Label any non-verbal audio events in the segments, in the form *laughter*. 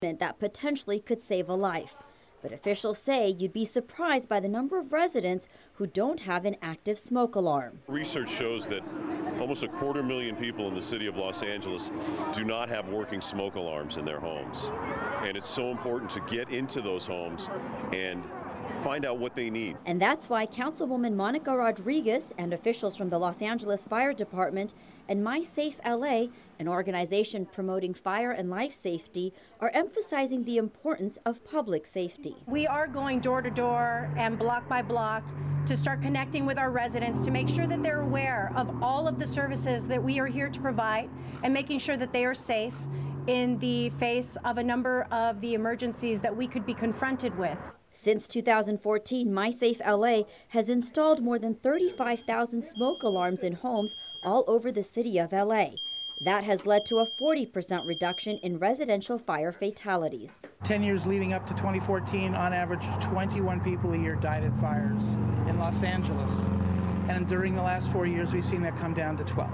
that potentially could save a life. But officials say you'd be surprised by the number of residents who don't have an active smoke alarm. Research shows that almost a quarter million people in the city of Los Angeles do not have working smoke alarms in their homes. And it's so important to get into those homes and find out what they need. And that's why Councilwoman Monica Rodriguez and officials from the Los Angeles Fire Department and My Safe LA, an organization promoting fire and life safety, are emphasizing the importance of public safety. We are going door to door and block by block to start connecting with our residents to make sure that they're aware of all of the services that we are here to provide and making sure that they are safe in the face of a number of the emergencies that we could be confronted with. Since 2014, MySafe LA has installed more than 35,000 smoke alarms in homes all over the city of LA. That has led to a 40% reduction in residential fire fatalities. 10 years leading up to 2014, on average, 21 people a year died in fires in Los Angeles. And during the last four years, we've seen that come down to 12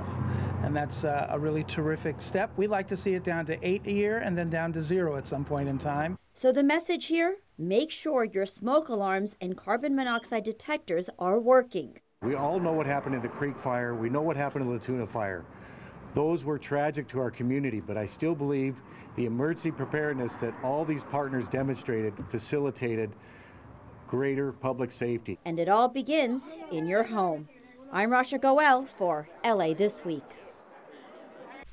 and that's uh, a really terrific step. We'd like to see it down to eight a year and then down to zero at some point in time. So the message here, make sure your smoke alarms and carbon monoxide detectors are working. We all know what happened in the Creek Fire. We know what happened in the Tuna Fire. Those were tragic to our community, but I still believe the emergency preparedness that all these partners demonstrated facilitated greater public safety. And it all begins in your home. I'm Rasha Goel for LA This Week.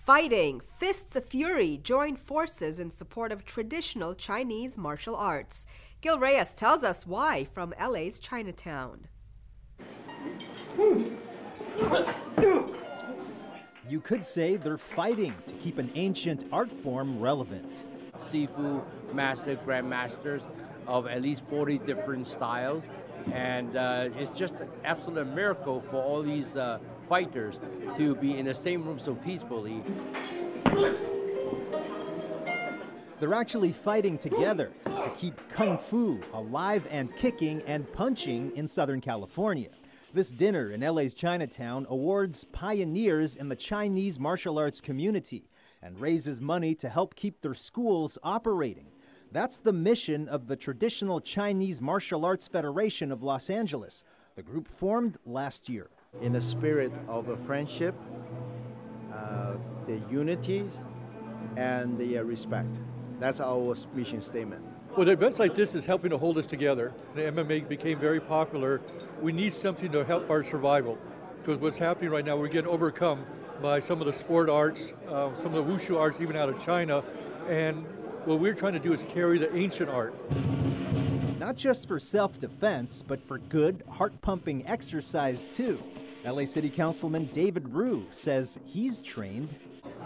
Fighting Fists of Fury join forces in support of traditional Chinese martial arts. Gil Reyes tells us why from LA's Chinatown. You could say they're fighting to keep an ancient art form relevant. Sifu master grandmasters of at least 40 different styles. And uh, it's just an absolute miracle for all these uh, fighters to be in the same room so peacefully. They're actually fighting together to keep Kung Fu alive and kicking and punching in Southern California. This dinner in LA's Chinatown awards pioneers in the Chinese martial arts community and raises money to help keep their schools operating. That's the mission of the Traditional Chinese Martial Arts Federation of Los Angeles, the group formed last year in the spirit of a friendship, uh, the unity, and the uh, respect. That's our mission statement. Well, events like this is helping to hold us together. The MMA became very popular. We need something to help our survival because what's happening right now, we're getting overcome by some of the sport arts, uh, some of the wushu arts, even out of China, and what we're trying to do is carry the ancient art. Not just for self defense, but for good, heart pumping exercise too. LA City Councilman David Ryu says he's trained.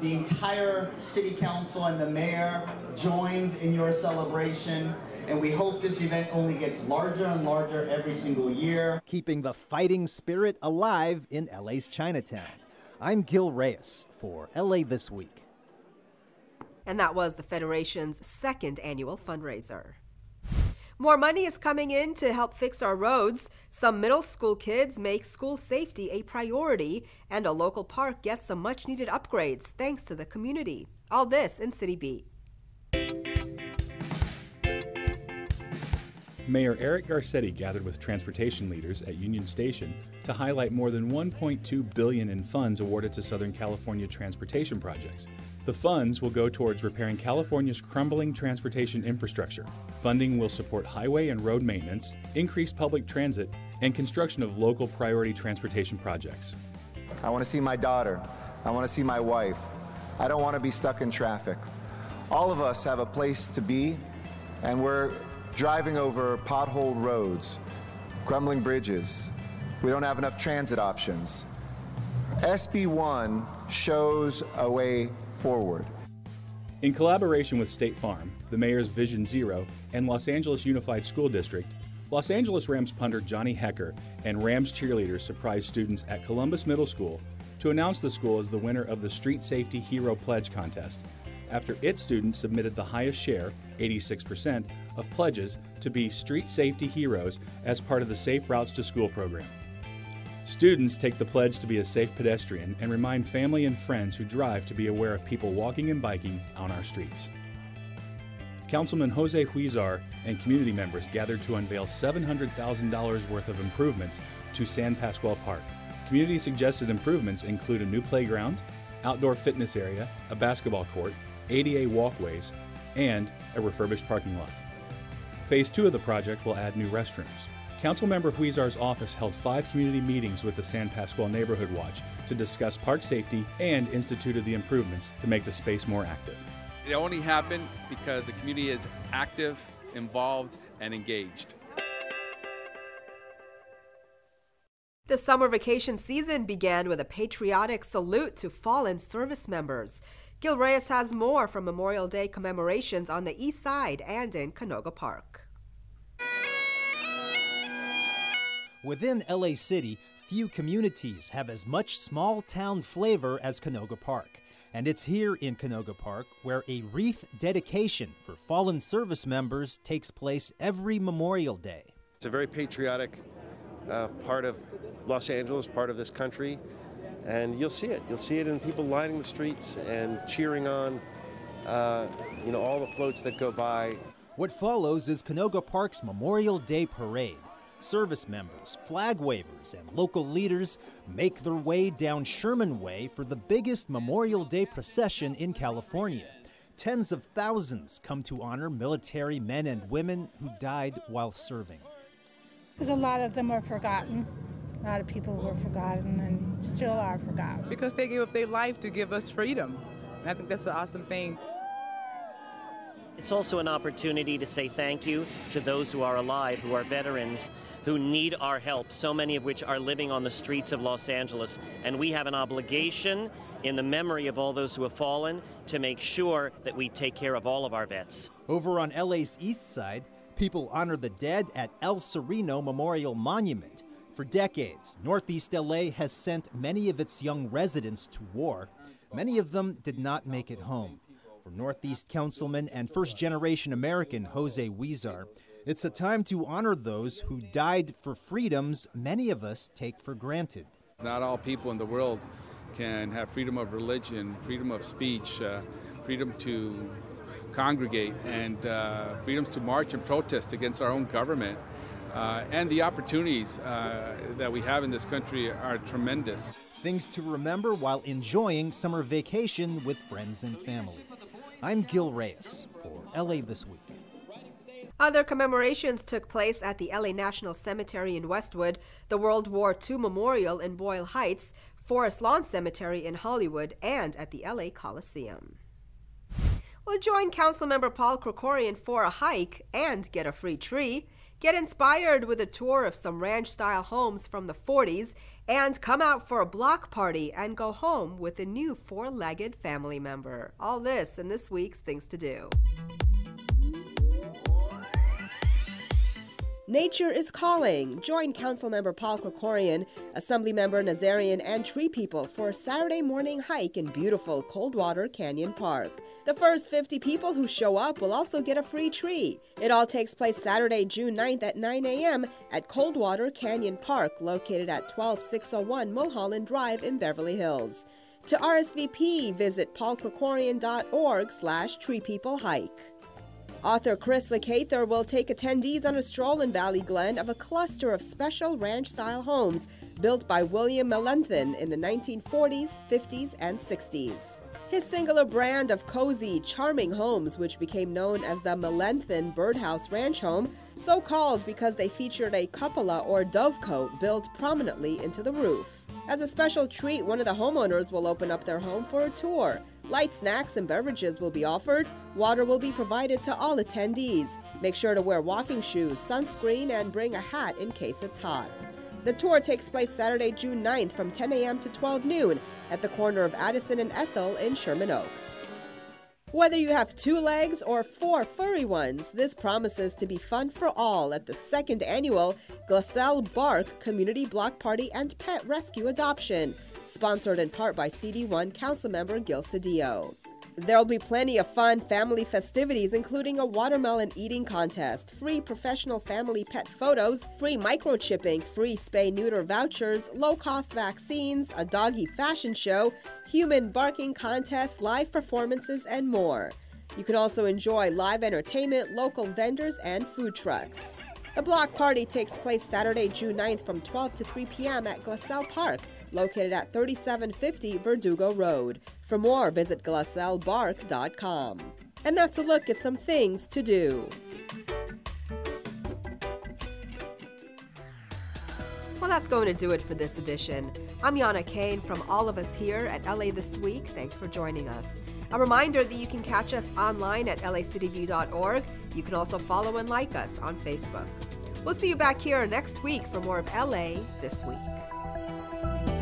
The entire City Council and the Mayor joins in your celebration, and we hope this event only gets larger and larger every single year. Keeping the fighting spirit alive in LA's Chinatown. I'm Gil Reyes for LA This Week. And that was the Federation's second annual fundraiser. More money is coming in to help fix our roads. Some middle school kids make school safety a priority, and a local park gets some much needed upgrades thanks to the community. All this in City Beat. Mayor Eric Garcetti gathered with transportation leaders at Union Station to highlight more than 1.2 billion in funds awarded to Southern California transportation projects. The funds will go towards repairing California's crumbling transportation infrastructure. Funding will support highway and road maintenance, increased public transit, and construction of local priority transportation projects. I want to see my daughter. I want to see my wife. I don't want to be stuck in traffic. All of us have a place to be, and we're driving over potholed roads, crumbling bridges. We don't have enough transit options. SB1 shows a way forward. In collaboration with State Farm, the mayor's Vision Zero, and Los Angeles Unified School District, Los Angeles Rams punter Johnny Hekker and Rams cheerleaders surprised students at Columbus Middle School to announce the school as the winner of the Street Safety Hero Pledge contest after its students submitted the highest share, 86%, of pledges to be street safety heroes as part of the Safe Routes to School program. Students take the pledge to be a safe pedestrian and remind family and friends who drive to be aware of people walking and biking on our streets. Councilman Jose Huizar and community members gathered to unveil $700,000 worth of improvements to San Pascual Park. Community suggested improvements include a new playground, outdoor fitness area, a basketball court, ADA walkways, and a refurbished parking lot. Phase two of the project will add new restrooms. Councilmember Huizar's office held five community meetings with the San Pasqual Neighborhood Watch to discuss park safety and instituted the improvements to make the space more active. It only happened because the community is active, involved, and engaged. The summer vacation season began with a patriotic salute to fallen service members. Gil Reyes has more from Memorial Day commemorations on the east side and in Canoga Park. Within LA City, few communities have as much small town flavor as Canoga Park. And it's here in Canoga Park where a wreath dedication for fallen service members takes place every Memorial Day. It's a very patriotic uh, part of Los Angeles, part of this country, and you'll see it. You'll see it in people lining the streets and cheering on, uh, you know, all the floats that go by. What follows is Canoga Park's Memorial Day Parade. Service members, flag wavers, and local leaders make their way down Sherman Way for the biggest Memorial Day procession in California. Tens of thousands come to honor military men and women who died while serving. Because a lot of them are forgotten. A lot of people were forgotten and still are forgotten. Because they gave up their life to give us freedom. And I think that's an awesome thing. It's also an opportunity to say thank you to those who are alive, who are veterans, who need our help, so many of which are living on the streets of Los Angeles. And we have an obligation in the memory of all those who have fallen to make sure that we take care of all of our vets. Over on LA's east side, people honor the dead at El Sereno Memorial Monument. For decades, Northeast LA has sent many of its young residents to war. Many of them did not make it home. For Northeast Councilman and first generation American Jose Huizar, it's a time to honor those who died for freedoms many of us take for granted. Not all people in the world can have freedom of religion, freedom of speech, uh, freedom to congregate, and uh, freedoms to march and protest against our own government. Uh, and the opportunities uh, that we have in this country are tremendous. Things to remember while enjoying summer vacation with friends and family. I'm Gil Reyes for LA This Week. Other commemorations took place at the LA National Cemetery in Westwood, the World War II Memorial in Boyle Heights, Forest Lawn Cemetery in Hollywood, and at the LA Coliseum. Well, join Councilmember Paul Krikorian for a hike and get a free tree. Get inspired with a tour of some ranch style homes from the 40s and come out for a block party and go home with a new four legged family member. All this in this week's Things to Do. Nature is calling. Join Councilmember Paul Krikorian, Assemblymember Nazarian, and Tree People for a Saturday morning hike in beautiful Coldwater Canyon Park. The first 50 people who show up will also get a free tree. It all takes place Saturday, June 9th at 9 a.m. at Coldwater Canyon Park, located at 12601 Mulholland Drive in Beverly Hills. To RSVP, visit paulkrikorian.org slash treepeoplehike. Author Chris LeCather will take attendees on a stroll in Valley Glen of a cluster of special ranch-style homes built by William Mellenthin in the 1940s, 50s, and 60s. His singular brand of cozy, charming homes, which became known as the Mellenthin Birdhouse Ranch Home, so called because they featured a cupola or dovecote built prominently into the roof. As a special treat, one of the homeowners will open up their home for a tour. Light snacks and beverages will be offered. Water will be provided to all attendees. Make sure to wear walking shoes, sunscreen, and bring a hat in case it's hot. The tour takes place Saturday, June 9th from 10 a.m. to 12 noon at the corner of Addison and Ethel in Sherman Oaks. Whether you have two legs or four furry ones, this promises to be fun for all at the second annual Glassell Bark Community Block Party and Pet Rescue Adoption, sponsored in part by CD1 Councilmember Gil Cedillo. There'll be plenty of fun family festivities, including a watermelon eating contest, free professional family pet photos, free microchipping, free spay neuter vouchers, low cost vaccines, a doggy fashion show, human barking contest, live performances, and more. You can also enjoy live entertainment, local vendors, and food trucks. The block party takes place Saturday, June 9th from 12 to 3 p.m. at Glassell Park, located at 3750 Verdugo Road. For more, visit glassellbark.com. And that's a look at some things to do. Well, that's going to do it for this edition. I'm Yana Kane from all of us here at LA This Week. Thanks for joining us. A reminder that you can catch us online at lacityview.org. You can also follow and like us on Facebook. We'll see you back here next week for more of LA This Week.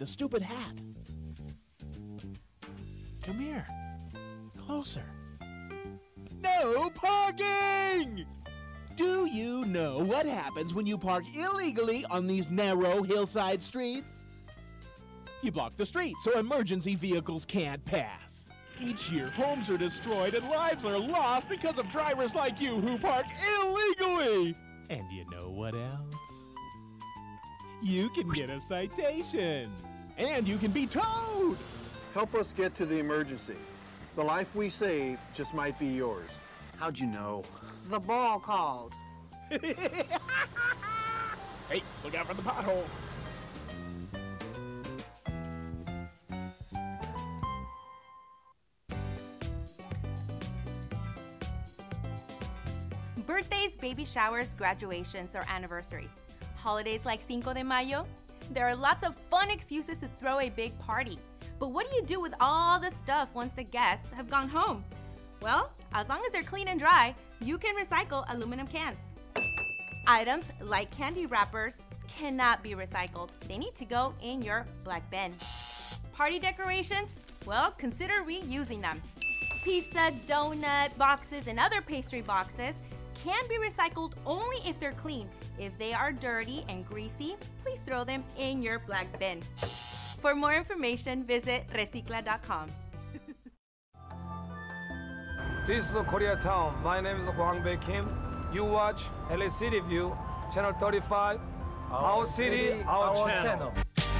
The stupid hat. Come here. Closer. No parking! Do you know what happens when you park illegally on these narrow hillside streets? You block the street so emergency vehicles can't pass. Each year, homes are destroyed and lives are lost because of drivers like you who park illegally! And you know what else? You can get a citation. And you can be towed. Help us get to the emergency. The life we save just might be yours. How'd you know? The ball called. *laughs* hey, look out for the pothole. Birthdays, baby showers, graduations, or anniversaries. Holidays like Cinco de Mayo. There are lots of fun excuses to throw a big party. But what do you do with all the stuff once the guests have gone home? Well, as long as they're clean and dry, you can recycle aluminum cans. Items like candy wrappers cannot be recycled. They need to go in your black bin. Party decorations? Well, consider reusing them. Pizza, donut boxes, and other pastry boxes can be recycled only if they're clean. If they are dirty and greasy, please throw them in your black bin. For more information, visit recicla.com. *laughs* This is Koreatown. My name is Hwang Bae Kim. You watch LA City View, Channel 35. Our, our city, city, our, our channel. channel.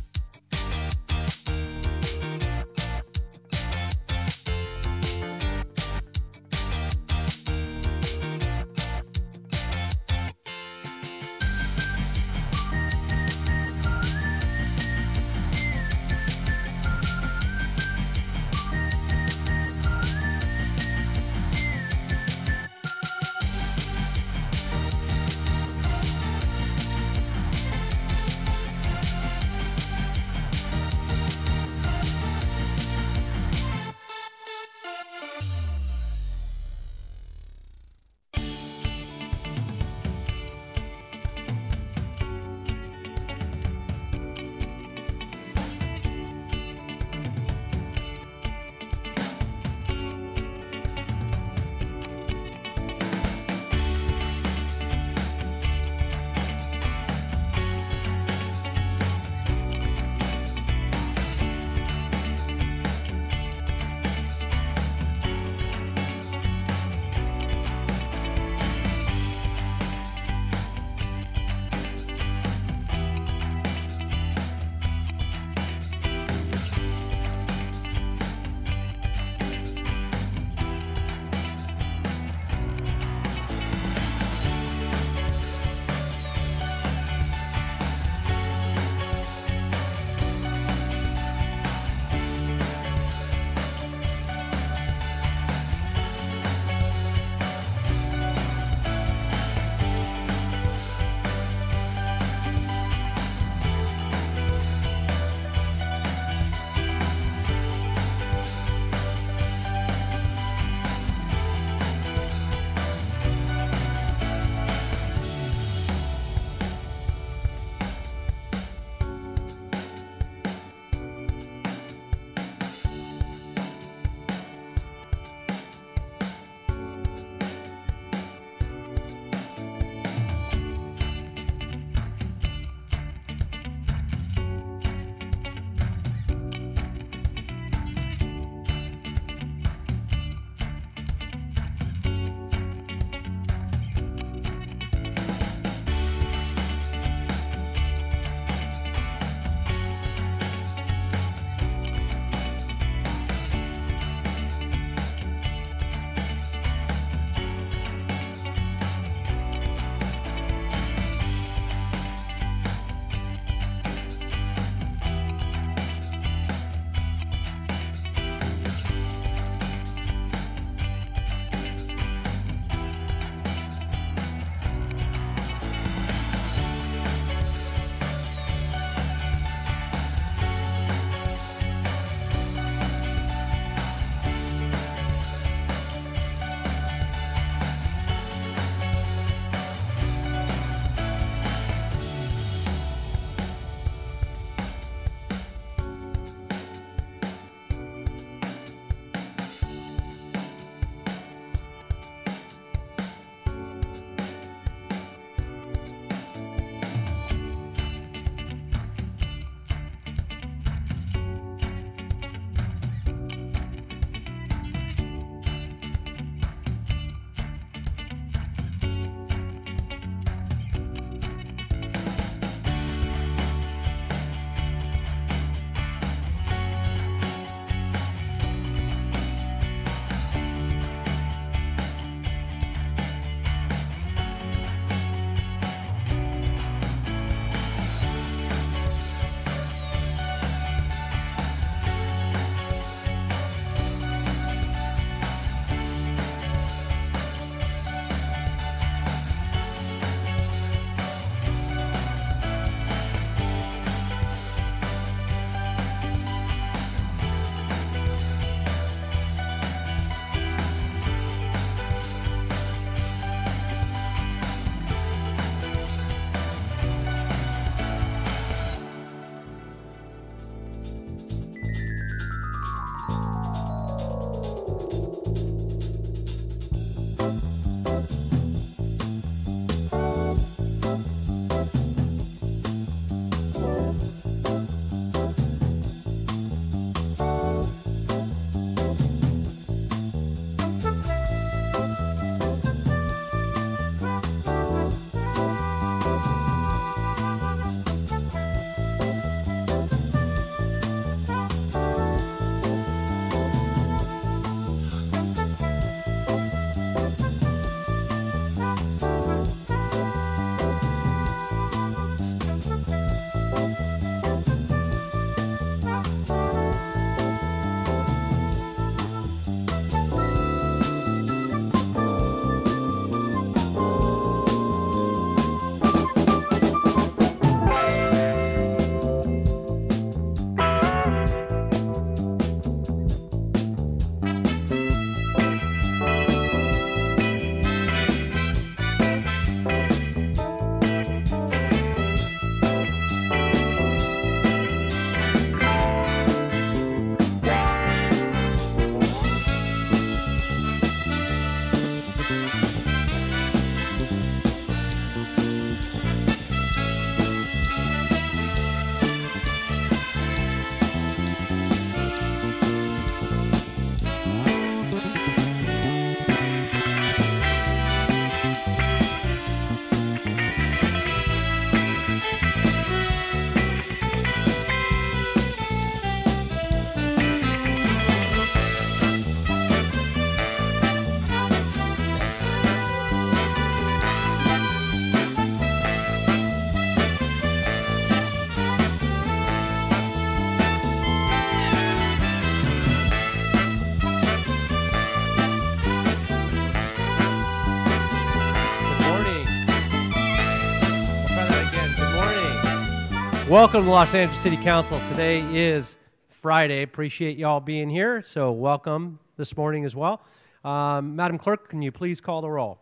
Welcome to Los Angeles City Council. Today is Friday. Appreciate y'all being here. So welcome this morning as well. Um, Madam Clerk, can you please call the roll?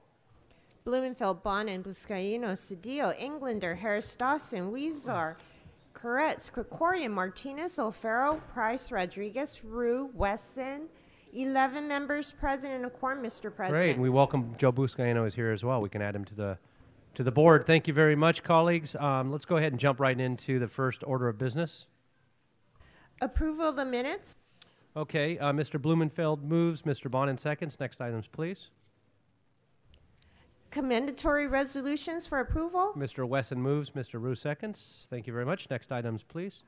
Blumenfield, Bonin, Buscaino, Cedillo, Englander, Harris Dawson, Huizar, Koretz, Krikorian, Martinez, O'Farrell, Price, Rodriguez, Ryu, Wesson. 11 members present in a quorum, Mr. President. Great. And we welcome Joe Buscaino is here as well. We can add him to the to the board. Thank you very much, colleagues. Um, let's go ahead and jump right into the first order of business. Approval of the minutes. Okay, uh, Mr. Blumenfield moves, Mr. Bonin seconds. Next items, please. Commendatory resolutions for approval. Mr. Wesson moves, Mr. Ryu seconds. Thank you very much. Next items, please.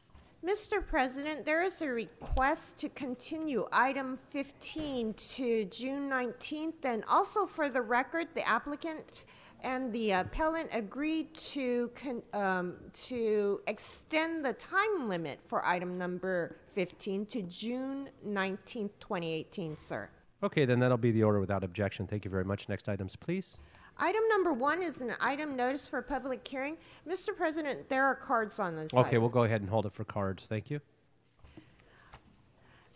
Mr. President, there is a request to continue item 15 to June 19th, and also for the record, the applicant and the appellant agreed to con- um, to extend the time limit for item number 15 to June 19th, 2018, sir. Okay, then that'll be the order without objection. Thank you very much. Next items, please. Item number one is an item notice for public hearing. Mr. President, there are cards on this. Okay, item. we'll go ahead and hold it for cards. Thank you.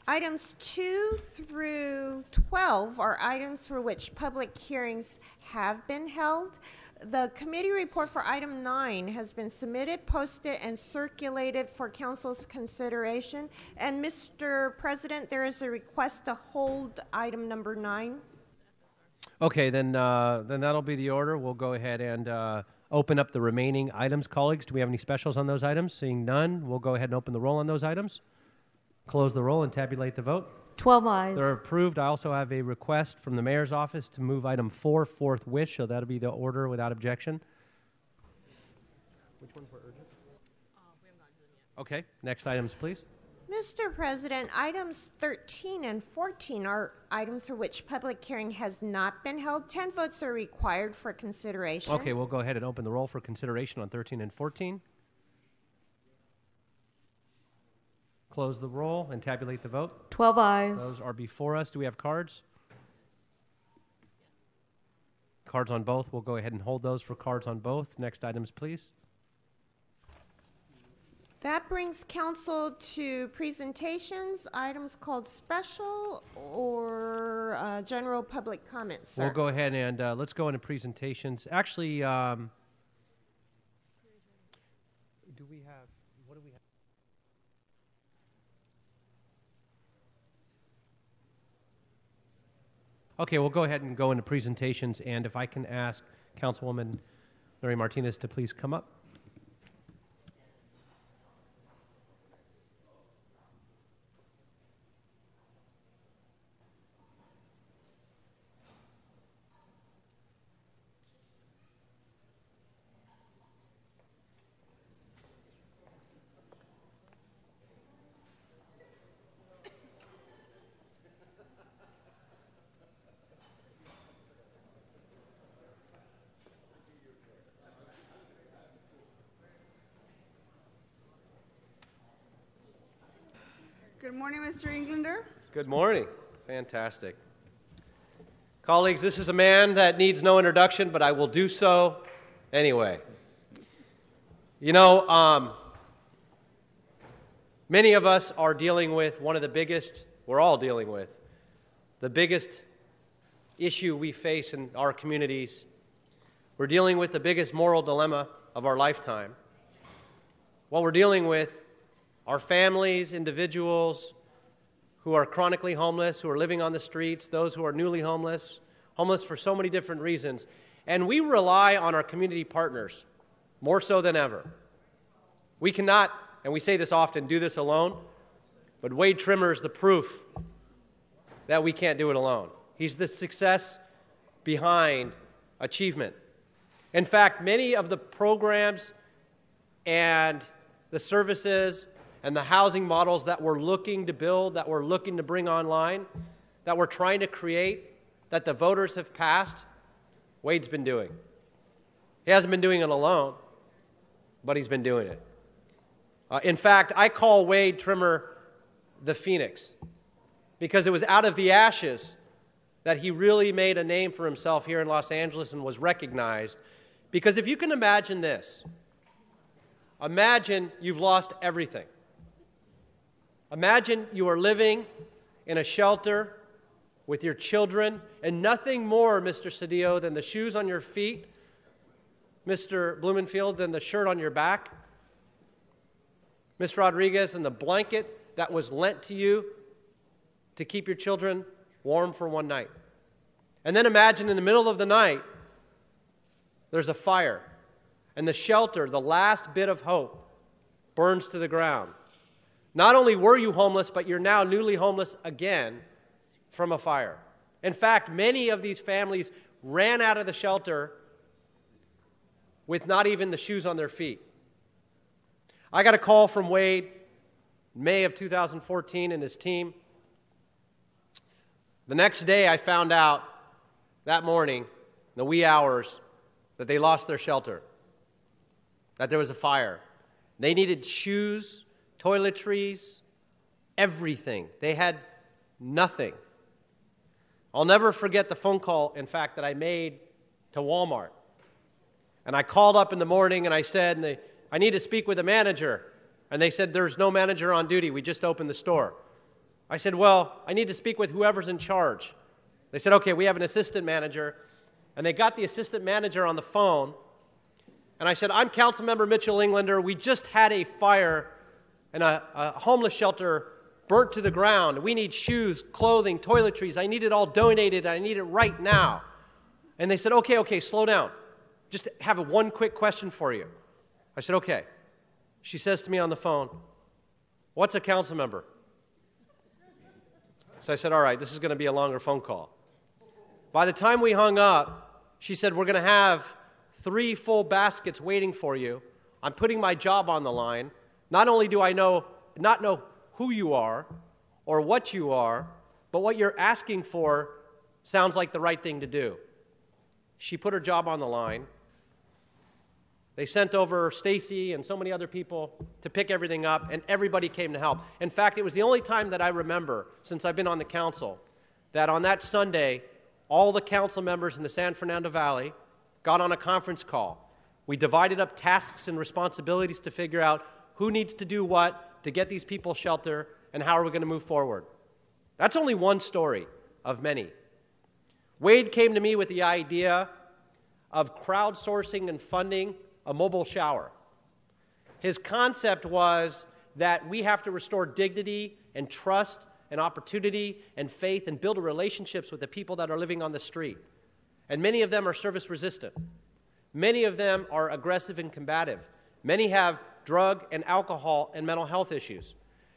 Items 2 through 12 are items for which public hearings have been held. The committee report for item 9 has been submitted, posted, and circulated for council's consideration. And Mr. President, there is a request to hold item number 9. Okay, then uh, then that'll be the order. We'll go ahead and uh, open up the remaining items. Colleagues, do we have any specials on those items? Seeing none, we'll go ahead and open the roll on those items. Close the roll and tabulate the vote. 12 ayes. They're approved. I also have a request from the mayor's office to move item four, fourth wish, so that'll be the order without objection. Which ones were urgent? Okay, next items, please. Mr. President, items 13 and 14 are items for which public hearing has not been held. 10 votes are required for consideration. Okay, we'll go ahead and open the roll for consideration on 13 and 14. Close the roll and tabulate the vote. 12 ayes. Those are before us. Do we have cards? Cards on both. We'll go ahead and hold those for cards on both. Next items, please. That brings council to presentations, items called special or uh, general public comments, sir. We'll go ahead and uh, let's go into presentations. Actually, um, do we have, what do we have? Okay, we'll go ahead and go into presentations, and if I can ask Councilwoman Nury Martinez to please come up. Good morning, Mr. Englander. Good morning. Fantastic. Colleagues, this is a man that needs no introduction, but I will do so anyway. You know, um, many of us are dealing with one of the biggest, we're all dealing with, the biggest issue we face in our communities. We're dealing with the biggest moral dilemma of our lifetime. What we're dealing with are families, individuals who are chronically homeless, who are living on the streets, those who are newly homeless, homeless for so many different reasons. And we rely on our community partners more so than ever. We cannot, and we say this often, do this alone, but Wade Trimmer is the proof that we can't do it alone. He's the success behind achievement. In fact, many of the programs and the services and the housing models that we're looking to build, that we're looking to bring online, that we're trying to create, that the voters have passed, Wade's been doing. He hasn't been doing it alone, but he's been doing it. Uh, in fact, I call Wade Trimmer the Phoenix because it was out of the ashes that he really made a name for himself here in Los Angeles and was recognized. Because if you can imagine this, Imagine you've lost everything. Imagine you are living in a shelter with your children and nothing more, Mr. Cedillo, than the shoes on your feet, Mr. Blumenfield, than the shirt on your back, Ms. Rodriguez, and the blanket that was lent to you to keep your children warm for one night. And then imagine in the middle of the night, there's a fire, and the shelter, the last bit of hope, burns to the ground. Not only were you homeless, but you're now newly homeless again from a fire. In fact, many of these families ran out of the shelter with not even the shoes on their feet. I got a call from Wade May of 2014 and his team. The next day, I found out that morning, the wee hours, that they lost their shelter, that there was a fire. They needed shoes, toiletries, everything. They had nothing. I'll never forget the phone call, in fact, that I made to Walmart. And I called up in the morning and I said, I need to speak with a manager. And they said, There's no manager on duty. We just opened the store. I said, Well, I need to speak with whoever's in charge. They said, Okay, we have an assistant manager. And they got the assistant manager on the phone. And I said, I'm Councilmember Mitchell Englander. We just had a fire in a, a homeless shelter burnt to the ground. We need shoes, clothing, toiletries. I need it all donated. I need it right now. And they said, okay, okay, slow down. Just have one quick question for you. I said, okay. She says to me on the phone, What's a council member? So I said, All right, this is going to be a longer phone call. By the time we hung up, she said, We're going to have three full baskets waiting for you. I'm putting my job on the line. Not only do I know, not know who you are or what you are, but what you're asking for sounds like the right thing to do. She put her job on the line. They sent over Stacy and so many other people to pick everything up, and everybody came to help. In fact, it was the only time that I remember since I've been on the council that on that Sunday, all the council members in the San Fernando Valley got on a conference call. We divided up tasks and responsibilities to figure out who needs to do what to get these people shelter, and how are we going to move forward? That's only one story of many. Wade came to me with the idea of crowdsourcing and funding a mobile shower. His concept was that we have to restore dignity and trust and opportunity and faith and build relationships with the people that are living on the street. And many of them are service resistant. Many of them are aggressive and combative. Many have drug and alcohol and mental health issues.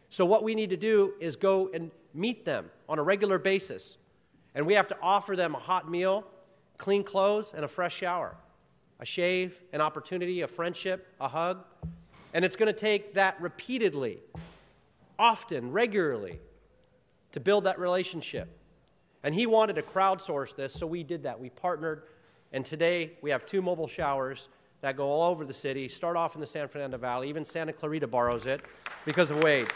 So, what we need to do is go and meet them on a regular basis. And we have to offer them a hot meal, clean clothes, and a fresh shower, a shave, an opportunity, a friendship, a hug. And it's going to take that repeatedly, often, regularly, to build that relationship. And he wanted to crowdsource this, so we did that. We partnered, and today we have two mobile showers that go all over the city, start off in the San Fernando Valley. Even Santa Clarita borrows it because of Wade.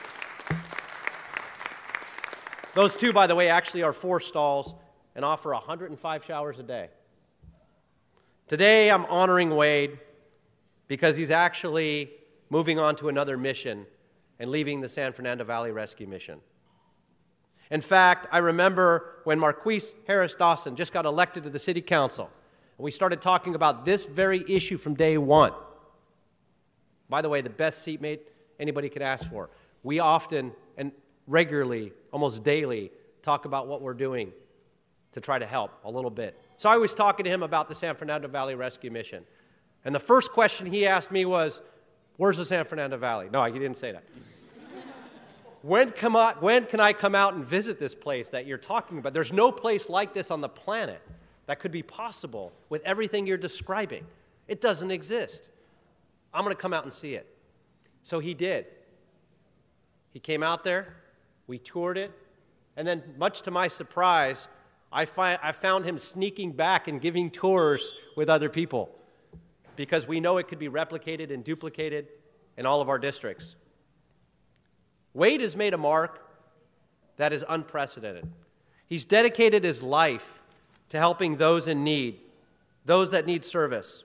Those two, by the way, actually are four stalls and offer 105 showers a day. Today, I'm honoring Wade because he's actually moving on to another mission and leaving the San Fernando Valley Rescue Mission. In fact, I remember when Marqueece Harris Dawson just got elected to the city council. We started talking about this very issue from day one. By the way, the best seatmate anybody could ask for. We often and regularly, almost daily, talk about what we're doing to try to help a little bit. So I was talking to him about the San Fernando Valley Rescue Mission. And the first question he asked me was, Where's the San Fernando Valley? No, he didn't say that. *laughs* when, come out, when can I come out and visit this place that you're talking about? There's no place like this on the planet that could be possible with everything you're describing. It doesn't exist. I'm going to come out and see it. So he did. He came out there, we toured it, and then, much to my surprise, I, fi- I found him sneaking back and giving tours with other people because we know it could be replicated and duplicated in all of our districts. Wade has made a mark that is unprecedented. He's dedicated his life to helping those in need, those that need service.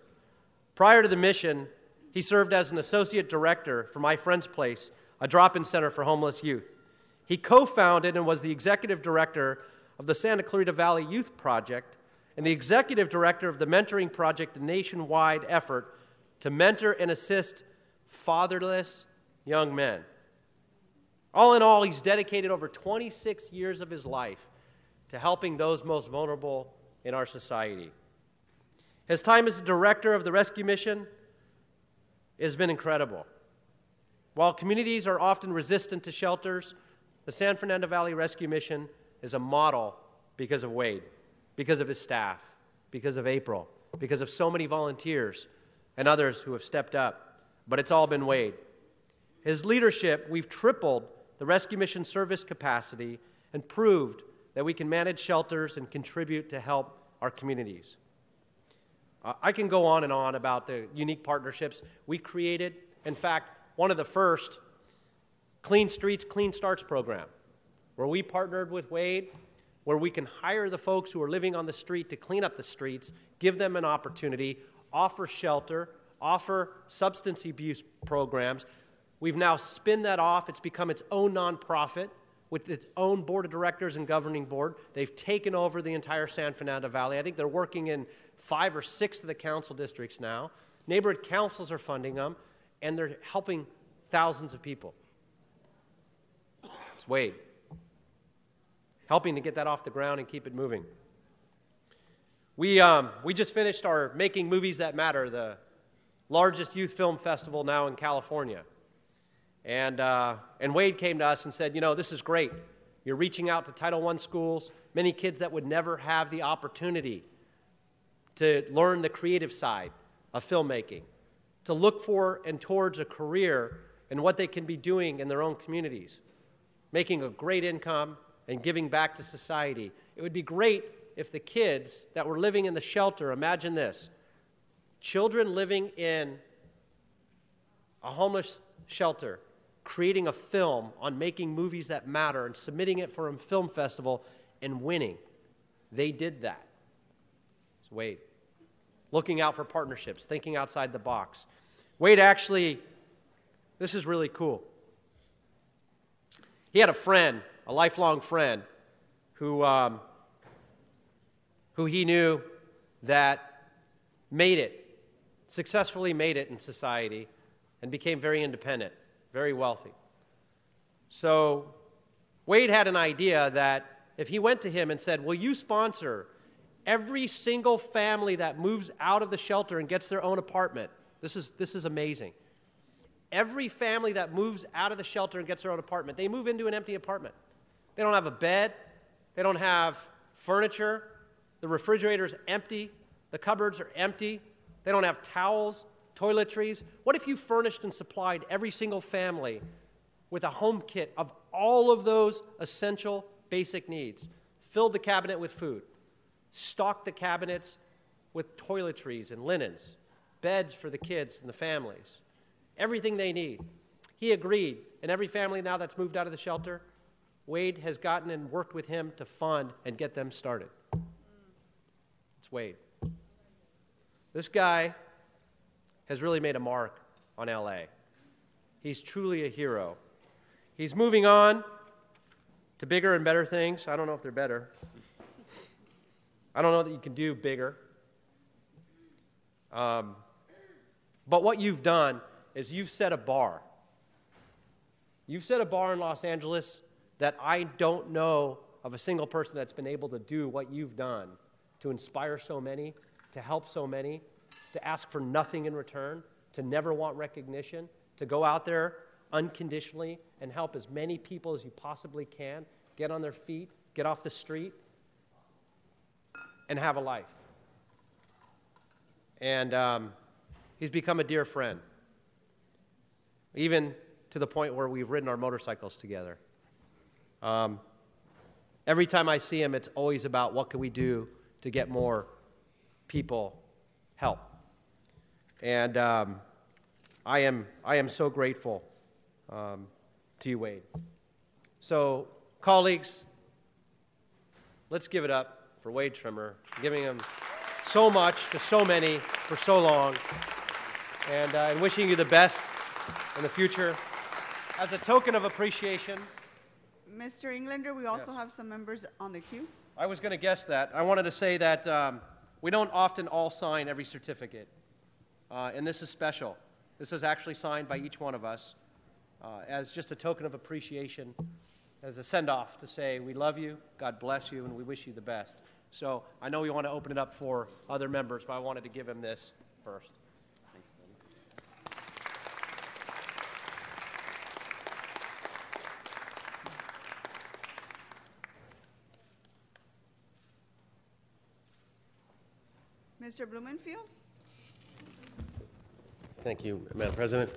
Prior to the mission, He served as an associate director for My Friend's Place, a drop in center for homeless youth. He co founded and was the executive director of the Santa Clarita Valley Youth Project and the executive director of the Mentoring Project, a nationwide effort to mentor and assist fatherless young men. All in all, he's dedicated over 26 years of his life to helping those most vulnerable in our society. His time as director of the rescue mission has been incredible. While communities are often resistant to shelters, the San Fernando Valley Rescue Mission is a model because of Wade, because of his staff, because of April, because of so many volunteers and others who have stepped up. But it's all been Wade. His leadership, we've tripled the rescue mission service capacity and proved that we can manage shelters and contribute to help our communities. Uh, I can go on and on about the unique partnerships we created. In fact, one of the first Clean Streets, Clean Starts program, where we partnered with Wade, where we can hire the folks who are living on the street to clean up the streets, give them an opportunity, offer shelter, offer substance abuse programs. We've now spin that off. It's become its own nonprofit with its own board of directors and governing board. They've taken over the entire San Fernando Valley. I think they're working in five or six of the council districts now. Neighborhood councils are funding them, and they're helping thousands of people. It's Wade. Helping to get that off the ground and keep it moving. We, um, we just finished our Making Movies That Matter, the largest youth film festival now in California. And, uh, and Wade came to us and said, You know, this is great. You're reaching out to Title I schools, many kids that would never have the opportunity to learn the creative side of filmmaking, to look for and towards a career and what they can be doing in their own communities, making a great income and giving back to society. It would be great if the kids that were living in the shelter, imagine this children living in a homeless shelter, creating a film on making movies that matter and submitting it for a film festival and winning. They did that. It's Wade. Looking out for partnerships, thinking outside the box. Wade actually, this is really cool. He had a friend, a lifelong friend, who um, who he knew that made it, successfully made it in society, and became very independent, very wealthy. So Wade had an idea that if he went to him and said, Will you sponsor every single family that moves out of the shelter and gets their own apartment? This is, this is amazing. Every family that moves out of the shelter and gets their own apartment, they move into an empty apartment. They don't have a bed, they don't have furniture, the refrigerator is empty, the cupboards are empty, they don't have towels, toiletries. What if you furnished and supplied every single family with a home kit of all of those essential basic needs? Filled the cabinet with food, stocked the cabinets with toiletries and linens, beds for the kids and the families, everything they need. He agreed, and every family now that's moved out of the shelter, Wade has gotten and worked with him to fund and get them started. It's Wade. This guy has really made a mark on LA. He's truly a hero. He's moving on to bigger and better things. I don't know if they're better. I don't know that you can do bigger. Um, but what you've done is you've set a bar. You've set a bar in Los Angeles that I don't know of a single person that's been able to do what you've done to inspire so many, to help so many, to ask for nothing in return, to never want recognition, to go out there unconditionally and help as many people as you possibly can get on their feet, get off the street, and have a life. And um, he's become a dear friend, even to the point where we've ridden our motorcycles together. Um, every time I see him, it's always about what can we do to get more people help. And um, I, am, I am so grateful um, to you, Wade. So, colleagues, let's give it up for Wade Trimmer, giving him so much to so many for so long. and, uh, and wishing you the best in the future. As a token of appreciation, Mr. Englander, we also have some members on the queue. I was going to guess that. I wanted to say that um, we don't often all sign every certificate, uh, and this is special. This is actually signed by each one of us uh, as just a token of appreciation, as a send off to say, We love you, God bless you, and we wish you the best. So I know we want to open it up for other members, but I wanted to give him this first. Mr. Blumenfield? Thank you, Madam President.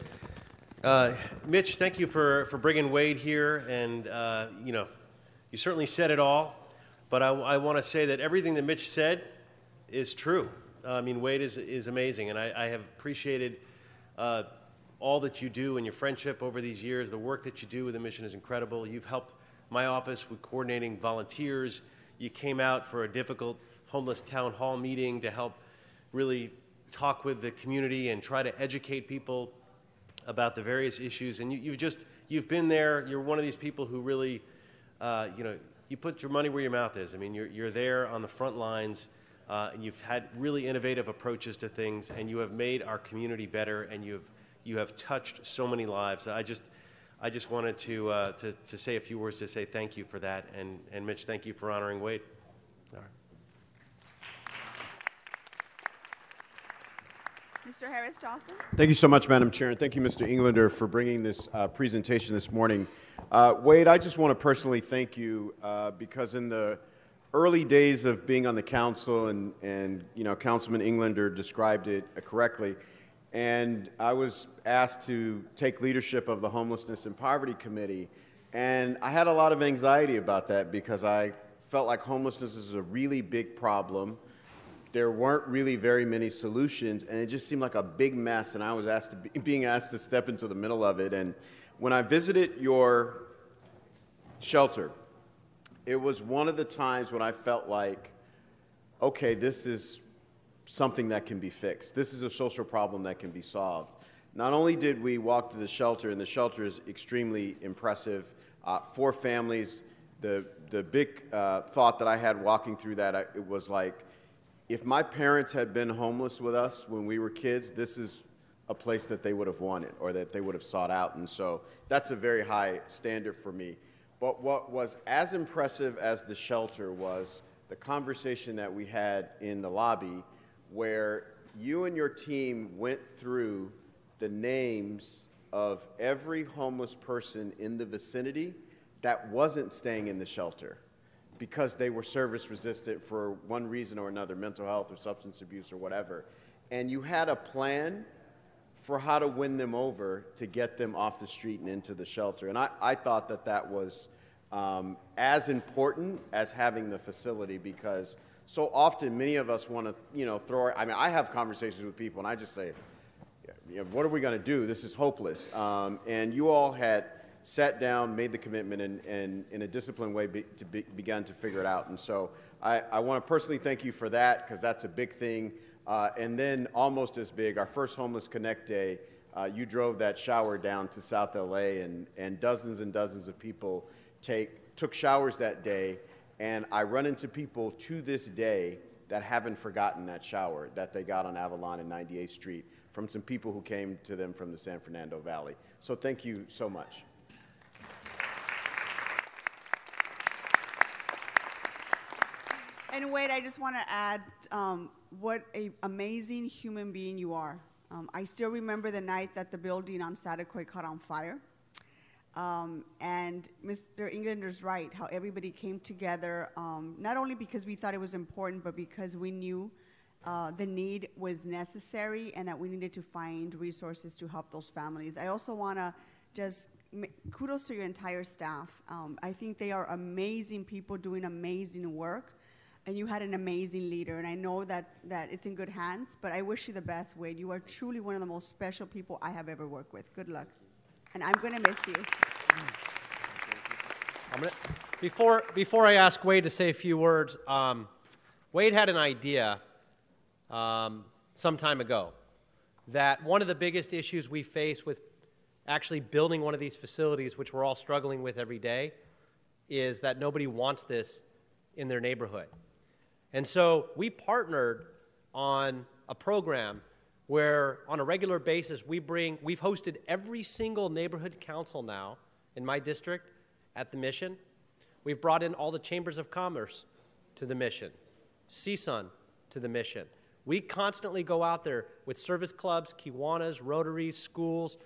Uh, Mitch, thank you for, for bringing Wade here. And, uh, you know, you certainly said it all. But I, I want to say that everything that Mitch said is true. Uh, I mean, Wade is, is amazing. And I, I have appreciated uh, all that you do and your friendship over these years. The work that you do with the mission is incredible. You've helped my office with coordinating volunteers. You came out for a difficult homeless town hall meeting to help really talk with the community and try to educate people about the various issues. And you, have just you've been there. You're one of these people who really, uh, you know, you put your money where your mouth is. I mean, you're you're there on the front lines. Uh, and you've had really innovative approaches to things, and you have made our community better, and you have you have touched so many lives. I just I just wanted to, uh, to, to say a few words to say thank you for that. And, and Mitch, thank you for honoring Wade. All right. Mr. Harris Dawson? Thank you so much, Madam Chair, and thank you, Mr. Englander, for bringing this uh, presentation this morning. Uh, Wade, I just want to personally thank you uh, because in the early days of being on the council, and, and you know, Councilman Englander described it correctly, and I was asked to take leadership of the Homelessness and Poverty Committee, and I had a lot of anxiety about that because I felt like homelessness is a really big problem there weren't really very many solutions, and it just seemed like a big mess. And I was asked to be, *laughs* being asked to step into the middle of it. And when I visited your shelter, it was one of the times when I felt like, okay, this is something that can be fixed. This is a social problem that can be solved. Not only did we walk to the shelter, and the shelter is extremely impressive, uh, four families. The the big uh, thought that I had walking through that I, it was like if my parents had been homeless with us when we were kids, this is a place that they would have wanted or that they would have sought out. And so that's a very high standard for me. But what was as impressive as the shelter was the conversation that we had in the lobby where you and your team went through the names of every homeless person in the vicinity that wasn't staying in the shelter because they were service resistant for one reason or another mental health or substance abuse or whatever. And you had a plan for how to win them over to get them off the street and into the shelter. And I, I thought that that was um, as important as having the facility because so often many of us want to, you know, throw. I mean, I have conversations with people and I just say, what are we going to do? This is hopeless. Um, and you all had sat down, made the commitment, and, and in a disciplined way be, to be, began to figure it out. And so I, I want to personally thank you for that because that's a big thing. Uh, and then almost as big, our first Homeless Connect Day, uh, you drove that shower down to South LA, and, and dozens and dozens of people take, took showers that day. And I run into people to this day that haven't forgotten that shower that they got on Avalon and 98th Street from some people who came to them from the San Fernando Valley. So thank you so much. And Wade, I just want to add um, what an amazing human being you are. Um, I still remember the night that the building on Saticoy caught on fire. Um, and Mr. Englander's right, how everybody came together, um, not only because we thought it was important, but because we knew uh, the need was necessary and that we needed to find resources to help those families. I also want to just kudos to your entire staff. Um, I think they are amazing people doing amazing work and you had an amazing leader. And I know that, that it's in good hands, but I wish you the best, Wade. You are truly one of the most special people I have ever worked with. Good luck. And I'm going to miss you. Gonna, before, before I ask Wade to say a few words, um, Wade had an idea um, some time ago that one of the biggest issues we face with actually building one of these facilities, which we're all struggling with every day, is that nobody wants this in their neighborhood. And so we partnered on a program where on a regular basis we bring we've hosted every single neighborhood council now in my district at the mission. We've brought in all the chambers of commerce to the mission, CSUN to the mission. We constantly go out there with service clubs, Kiwanis, Rotaries, schools,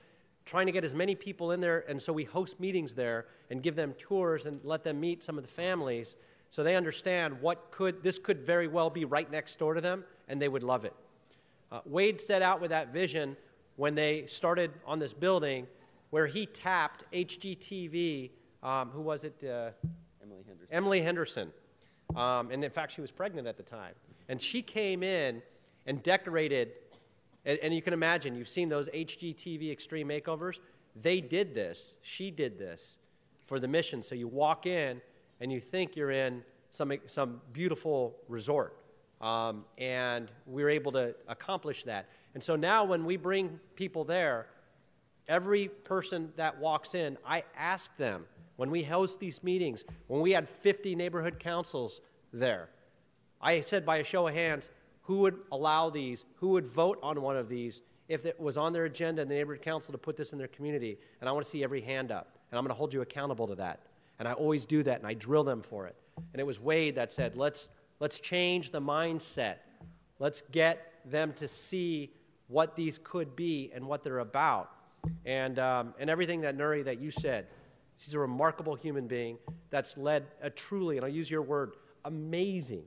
trying to get as many people in there. And so we host meetings there and give them tours and let them meet some of the families so they understand what could this could very well be right next door to them and they would love it. Uh, Wade set out with that vision when they started on this building where he tapped HGTV. Um, who was it? Uh, Emily Henderson. Emily Henderson. Um, and in fact, she was pregnant at the time. And she came in and decorated, and, and you can imagine, you've seen those HGTV extreme makeovers. They did this, she did this for the mission. So you walk in and you think you're in some, some beautiful resort. Um, and we are able to accomplish that. And so now when we bring people there, every person that walks in, I ask them, when we host these meetings, when we had 50 neighborhood councils there, I said by a show of hands, who would allow these, who would vote on one of these if it was on their agenda in the neighborhood council to put this in their community? And I want to see every hand up. And I'm going to hold you accountable to that. And I always do that, and I drill them for it. And it was Wade that said, let's, let's change the mindset. Let's get them to see what these could be and what they're about. And, um, and everything that Nury, that you said, she's a remarkable human being that's led a truly, and I'll use your word, amazing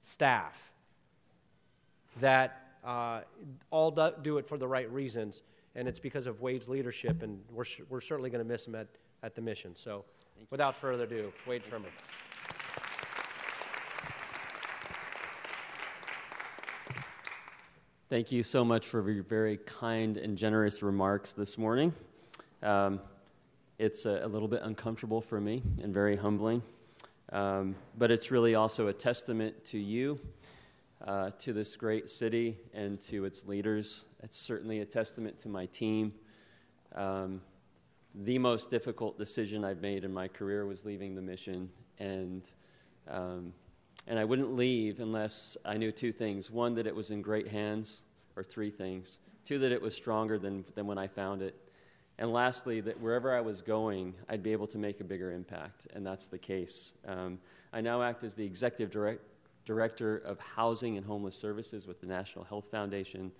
staff that uh, all do, do, it for the right reasons, and it's because of Wade's leadership, and we're, we're certainly going to miss him at, at the mission. So, without further ado, Wade Trimmer. Thank you so much for your very kind and generous remarks this morning. Um, it's a, a, little bit uncomfortable for me and very humbling, um, but it's really also a testament to you uh, to this great city and to its leaders. It's certainly a testament to my team. Um, the most difficult decision I've made in my career was leaving the mission, and um, and I wouldn't leave unless I knew two things: one, that it was in great hands, or three things; two, that it was stronger than than when I found it, and lastly, that wherever I was going, I'd be able to make a bigger impact, and that's the case. Um, I now act as the executive director Director of Housing and Homeless Services with the National Health Foundation,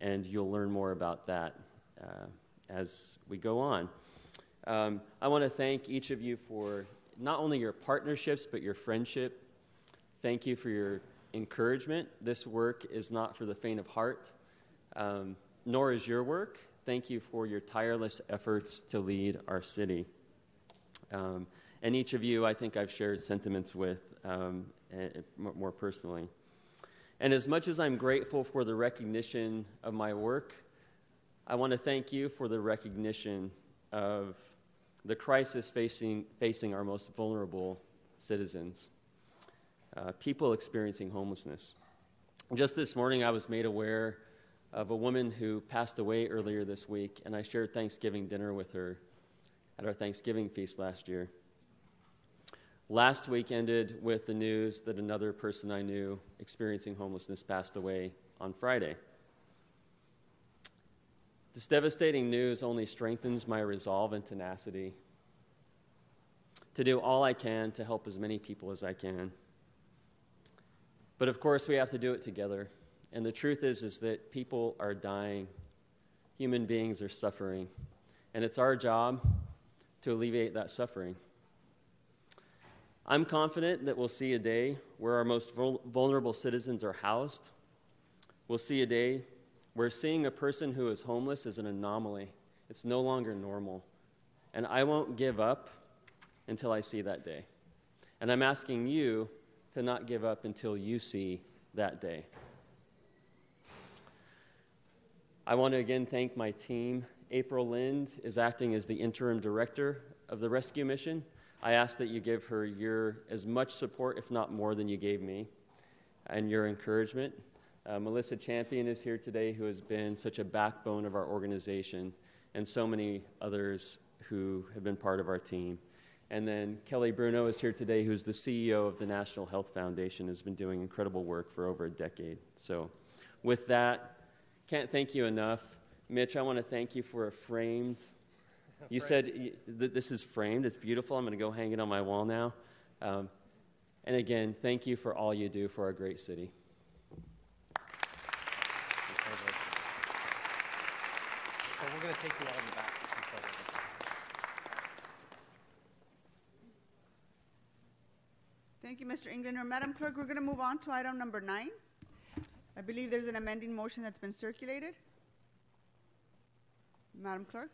and you'll learn more about that uh, as we go on. Um, I want to thank each of you for not only your partnerships, but your friendship. Thank you for your encouragement. This work is not for the faint of heart, um, nor is your work. Thank you for your tireless efforts to lead our city. Um, and each of you, I think I've shared sentiments with um, more personally. And as much as I'm grateful for the recognition of my work, I want to thank you for the recognition of the crisis facing, facing our most vulnerable citizens, uh, people experiencing homelessness. Just this morning, I was made aware of a woman who passed away earlier this week, and I shared Thanksgiving dinner with her at our Thanksgiving feast last year. Last week ended with the news that another person I knew experiencing homelessness passed away on Friday. This devastating news only strengthens my resolve and tenacity to do all I can to help as many people as I can. But of course, we have to do it together. And the truth is, is that people are dying, human beings are suffering, and it's our job to alleviate that suffering. I'm confident that we'll see a day where our most vulnerable citizens are housed. We'll see a day where seeing a person who is homeless is an anomaly. It's no longer normal. And I won't give up until I see that day. And I'm asking you to not give up until you see that day. I want to again thank my team. April Lind is acting as the interim director of the rescue mission. I ask that you give her your as much support, if not more, than you gave me, and your encouragement. Uh, Melissa Champion is here today, who has been such a backbone of our organization, and so many others who have been part of our team. And then Kelly Bruno is here today, who's the CEO of the National Health Foundation, has been doing incredible work for over a decade. So, with that, can't thank you enough. Mitch, I want to thank you for a framed. *laughs* You said y- that this is framed. It's beautiful. I'm going to go hang it on my wall now. Um, and again, thank you for all you do for our great city. So we're going to take you all in the back. Thank you, Mr. Englander. Madam Clerk, we're going to move on to item number nine. I believe there's an amending motion that's been circulated. Madam Clerk?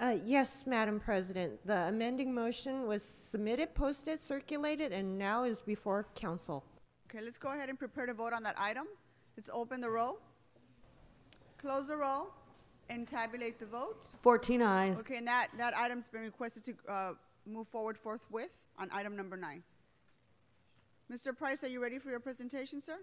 Uh, Yes, Madam President. The amending motion was submitted, posted, circulated, and now is before council. Okay, let's go ahead and prepare to vote on that item. Let's open the roll, close the roll, and tabulate the vote. 14 ayes. Okay, and that, that item's been requested to uh, move forward forthwith on item number nine. Mr. Price, are you ready for your presentation, sir?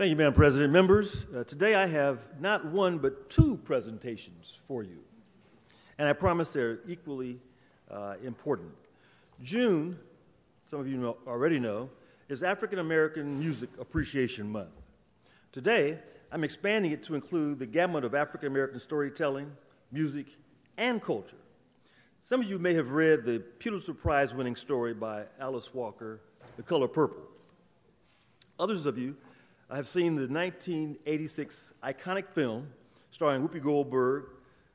Thank you, Madam President. Members, uh, today I have not one but two presentations for you, and I promise they're equally uh, important. June, some of you know, already know, is African American Music Appreciation Month. Today, I'm expanding it to include the gamut of African American storytelling, music, and culture. Some of you may have read the Pulitzer Prize winning story by Alice Walker, The Color Purple. Others of you have seen the 1986 iconic film starring Whoopi Goldberg,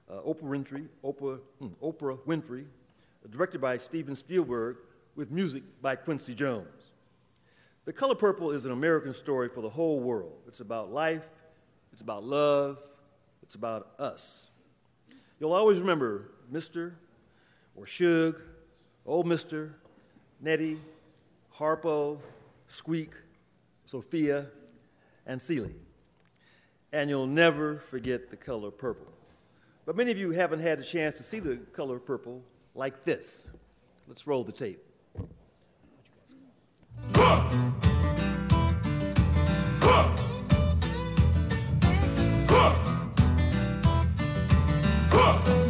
uh, Oprah Winfrey, Oprah, hmm, Oprah Winfrey, directed by Steven Spielberg, with music by Quincy Jones. The Color Purple is an American story for the whole world. It's about life, it's about love, it's about us. You'll always remember Mr. or Shug, Old Mr., Nettie, Harpo, Squeak, Sophia, and Celie. And you'll never forget the color purple. But many of you haven't had the chance to see the color purple like this. Let's roll the tape. I'm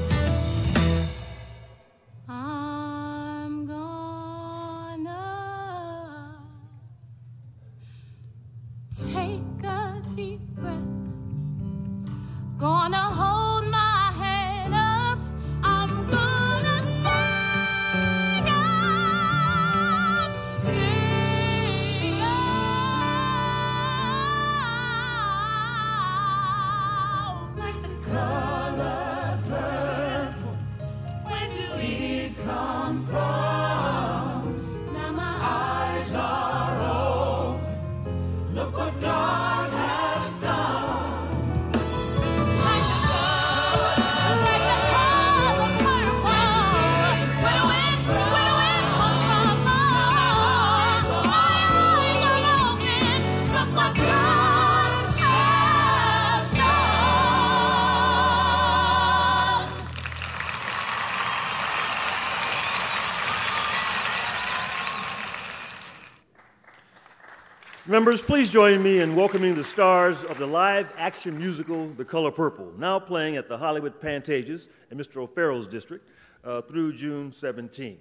Members, please join me in welcoming the stars of the live action musical The Color Purple, now playing at the Hollywood Pantages in Mr. O'Farrell's district uh, through June 17th.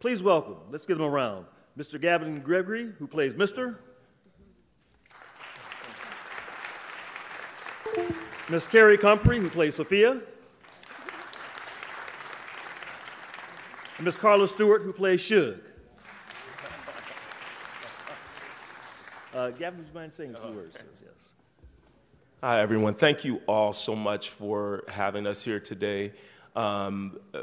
Please welcome, let's give them a round, Mr. Gavin Gregory, who plays Mr. Miss Carrie Compere, who plays Sophia. And Miss Carla Stewart, who plays Shug. Uh, Gavin, would you mind saying two words? Yes. Hi, everyone. Thank you all so much for having us here today. Um, uh,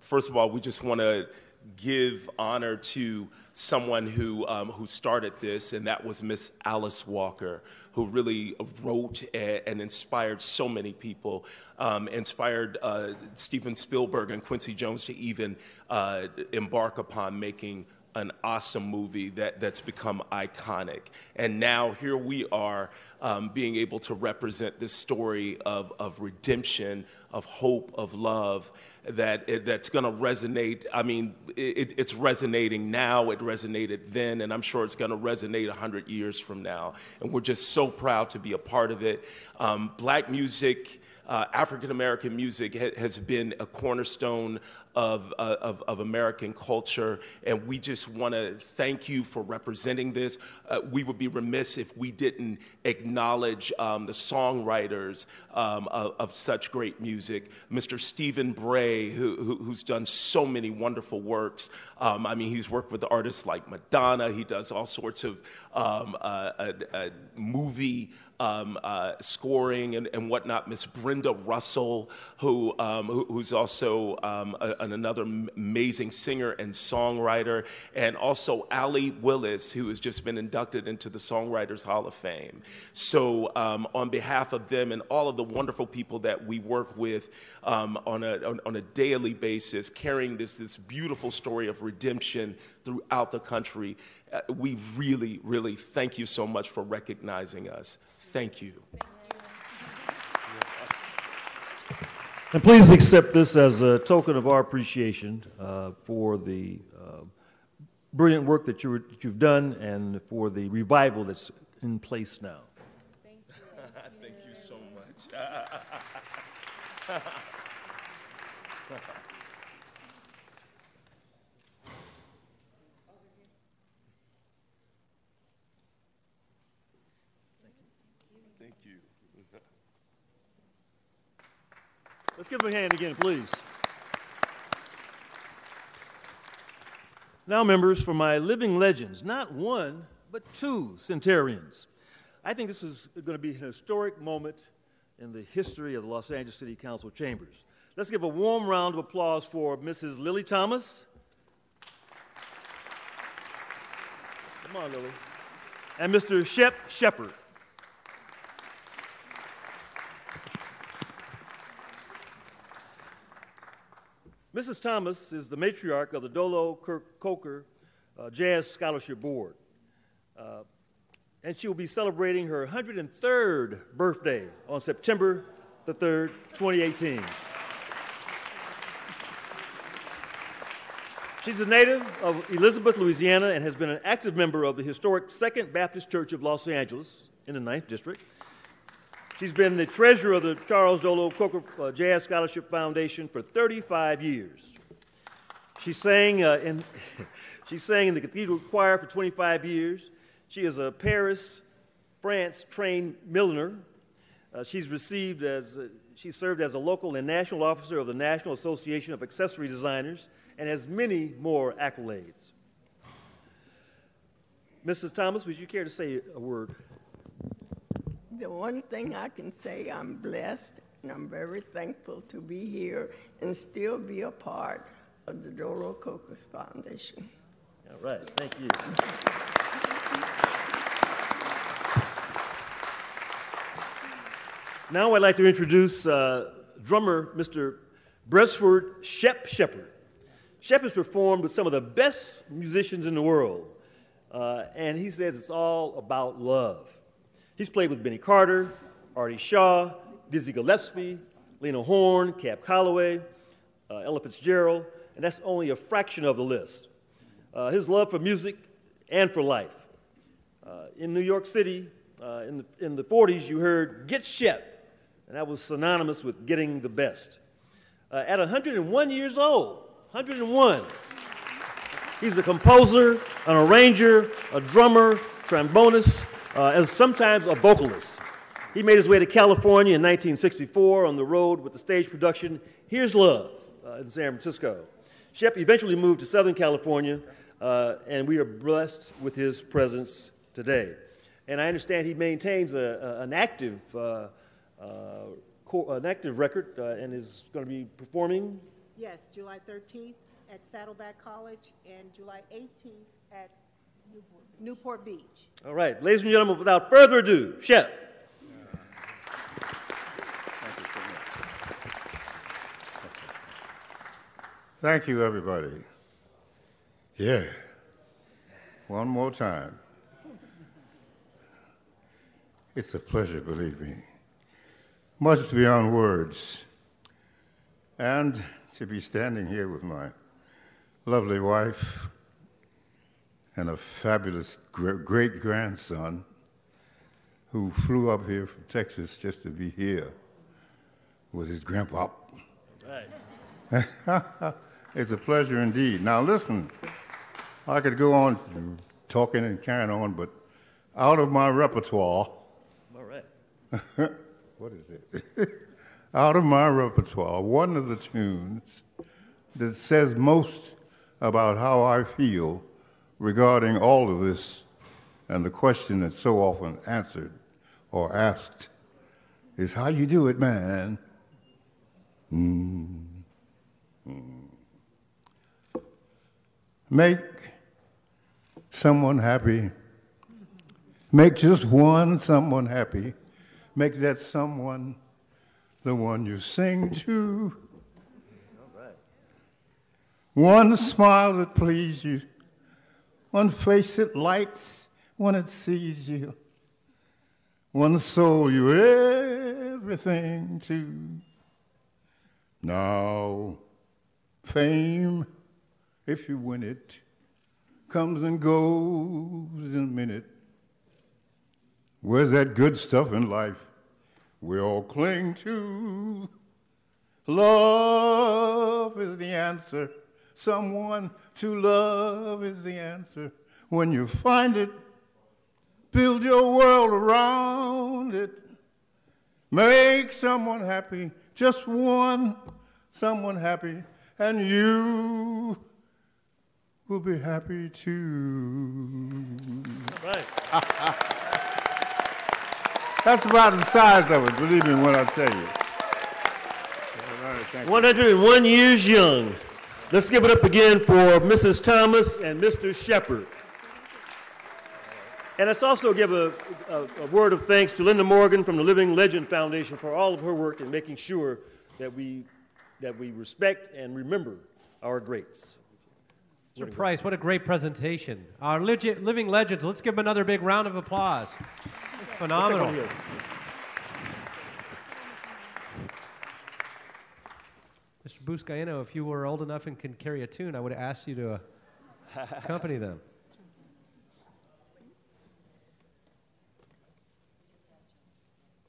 first of all, we just want to give honor to someone who, um, who started this, and that was Miss Alice Walker, who really wrote a- and inspired so many people, um, inspired uh, Steven Spielberg and Quincy Jones to even uh, embark upon making an awesome movie that, that's become iconic. And now here we are um, being able to represent this story of, of redemption, of hope, of love that that's going to resonate. I mean, it, it's resonating now. It resonated then, and I'm sure it's going to resonate 100 years from now. And we're just so proud to be a part of it. Um, black music uh, African American music ha- has been a cornerstone of, uh, of, of American culture, and we just want to thank you for representing this. Uh, we would be remiss if we didn't acknowledge um, the songwriters um, of, of such great music. Mr. Stephen Bray, who, who, who's done so many wonderful works. Um, I mean, he's worked with artists like Madonna, he does all sorts of um, uh, uh, uh, movie um, uh, scoring and, and whatnot. Miss Brenda Russell, who, um, who who's also um, a, an- another amazing singer and songwriter, and also Allee Willis, who has just been inducted into the Songwriters Hall of Fame. So, um, on behalf of them and all of the wonderful people that we work with um, on, a, on, on a daily basis, carrying this, this beautiful story of redemption throughout the country, uh, we really, really thank you so much for recognizing us. Thank you. And please accept this as a token of our appreciation uh, for the uh, brilliant work that, you that you've done and for the revival that's in place now. Thank you *laughs* so much. *laughs* Let's give them a hand again, please. Now, members, for my living legends, not one, but two centurions. I think this is going to be an historic moment in the history of the Los Angeles City Council chambers. Let's give a warm round of applause for Mrs. Lily Thomas. Come on, Lily. And Mr. Shep Shepherd. Mrs. Thomas is the matriarch of the Dolo Kirk Coker uh, Jazz Scholarship Board. Uh, and she will be celebrating her 103rd birthday on September the 3rd, 2018. She's a native of Elizabeth, Louisiana, and has been an active member of the historic Second Baptist Church of Los Angeles in the 9th District. She's been the treasurer of the Charles Dolo Coker uh, Jazz Scholarship Foundation for 35 years. She sang, uh, in, *laughs* she sang in the cathedral choir for 25 years. She is a Paris, France trained milliner. Uh, she's received as, uh, she served as a local and national officer of the National Association of Accessory Designers and has many more accolades. Mrs. Thomas, would you care to say a word? The one thing I can say, I'm blessed and I'm very thankful to be here and still be a part of the Dolo Cocos Foundation. All right, thank you. Now I'd like to introduce uh, drummer Mr. Berisford Shep Shepherd. Shep has performed with some of the best musicians in the world, uh, and he says it's all about love. He's played with Benny Carter, Artie Shaw, Dizzy Gillespie, Lena Horne, Cab Calloway, uh, Ella Fitzgerald, and that's only a fraction of the list. Uh, his love for music and for life. Uh, in New York City, uh, in, the, in the 40s, you heard Get Shep, and that was synonymous with getting the best. Uh, at 101 years old, 101, he's a composer, an arranger, a drummer, trombonist, uh, and sometimes a vocalist. He made his way to California in 1964 on the road with the stage production Here's Love uh, in San Francisco. Shep eventually moved to Southern California, uh, and we are blessed with his presence today. And I understand he maintains a, a- an active uh, uh, an active record uh, and is going to be performing. Yes, July 13th at Saddleback College and July 18th at Newport Beach. All right, ladies and gentlemen, without further ado, Shep. Thank you, everybody. Yeah. one more time. It's a pleasure, believe me, much beyond words. And to be standing here with my lovely wife and a fabulous great grandson who flew up here from Texas just to be here with his grandpa. *laughs* it's a pleasure indeed. Now, listen, I could go on talking and carrying on, but out of my repertoire, All right. *laughs* what is it? *laughs* out of my repertoire, one of the tunes that says most about how I feel regarding all of this and the question that's so often answered or asked is how you do it, man. Mm. Mm. Make someone happy. Make just one someone happy. Make that someone the one you sing to. One smile that pleases you. One face that lights when it sees you. One soul you everything to. Now, fame, if you win it, comes and goes in a minute. Where's that good stuff in life we all cling to? Love is the answer. Someone to love is the answer. When you find it, build your world around it. Make someone happy, just one someone happy, and you will be happy too. Right. *laughs* That's about the size of it, believe me when I tell you. 101 years young. Let's give it up again for Mrs. Thomas and Mr. Shepherd. And let's also give a, a, a, word of thanks to Linda Morgan from the Living Legend Foundation for all of her work in making sure that we, that we respect and remember our greats. Mr. Price, what a great presentation. Our legit, living legends, let's give them another big round of applause. Phenomenal. Buscaino, if you were old enough and can carry a tune, I would have asked you to uh, *laughs* accompany them.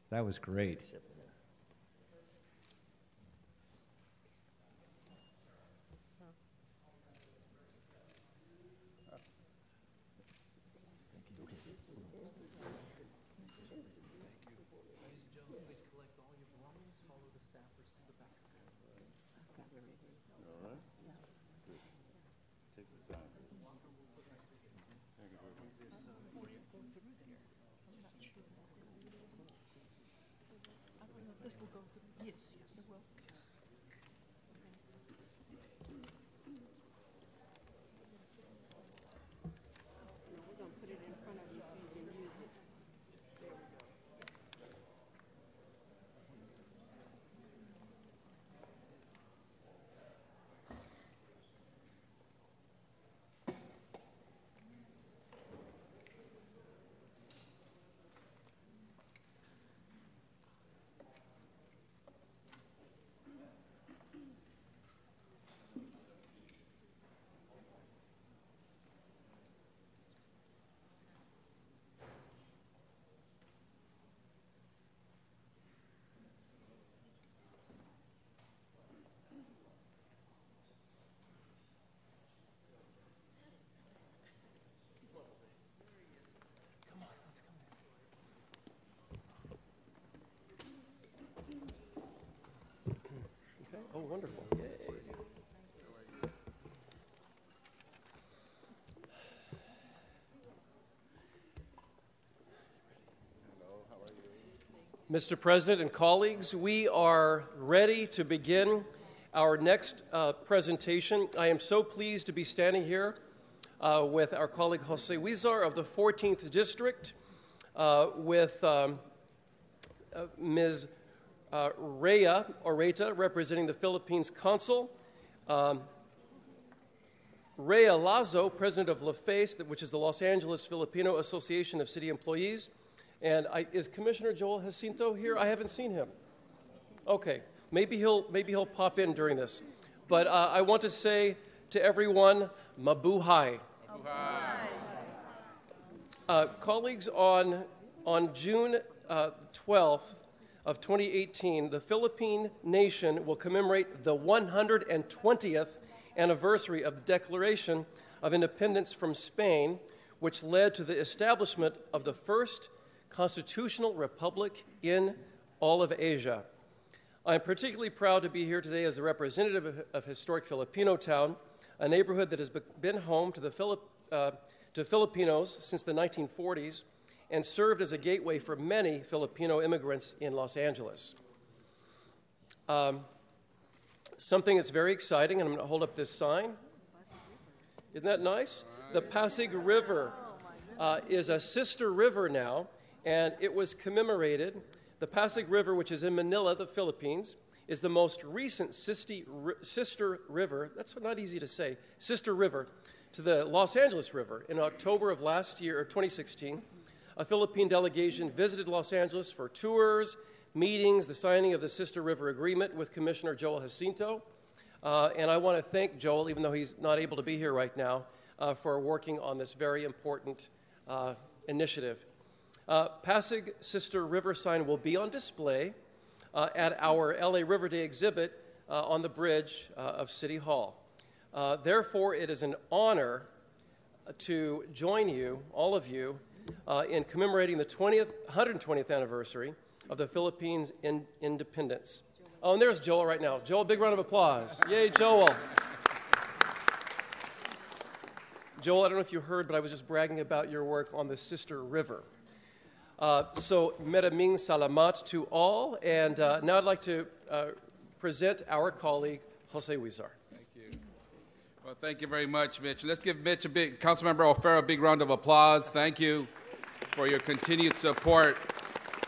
That was great. Oh, wonderful. Yay. Mr. President and colleagues, we are ready to begin our next uh, presentation. I am so pleased to be standing here uh, with our colleague Jose Huizar of the 14th District, uh, with um, uh, Ms uh, Rhea Oreta, representing the Philippines consul, um, Rhea Lazo, president of LaFace, which is the Los Angeles Filipino Association of City Employees. And I, is Commissioner Joel Jacinto here? I haven't seen him. Okay, maybe he'll, maybe he'll pop in during this. But uh, I want to say to everyone, mabuhay. Uh, colleagues, on, on June uh, 12th of 2018, the Philippine nation will commemorate the 120th anniversary of the Declaration of Independence from Spain, which led to the establishment of the first constitutional republic in all of Asia. I am particularly proud to be here today as a representative of, historic Filipino Town, a neighborhood that has been home to, the Filip, uh, to Filipinos since the 1940s and served as a gateway for many Filipino immigrants in Los Angeles. Um, something that's very exciting, and I'm going to hold up this sign. Isn't that nice? The Pasig River uh, is a sister river now, and it was commemorated. The Pasig River, which is in Manila, the Philippines, is the most recent sister river. That's not easy to say. Sister river to the Los Angeles River. In October of last year, or 2016, a Philippine delegation visited Los Angeles for tours, meetings, the signing of the Sister River Agreement with Commissioner Joel Jacinto. Uh, and I want to thank Joel, even though he's not able to be here right now, uh, for working on this very important uh, initiative. Uh, Pasig Sister River sign will be on display uh, at our LA River Day exhibit uh, on the bridge of City Hall. Therefore, it is an honor to join you, all of you, uh, in commemorating the 20th, 120th anniversary of the Philippines' in- independence. Oh, and there's Joel right now. Joel, big round of applause. Yay, Joel. Joel, I don't know if you heard, but I was just bragging about your work on the Sister River. Uh, so, maraming salamat to all, and uh, now I'd like to uh, present our colleague, Jose Huizar. Thank you. Well, thank you very much, Mitch. Let's give Mitch a big, Councilmember O'Farrell, a big round of applause. Thank you for your continued support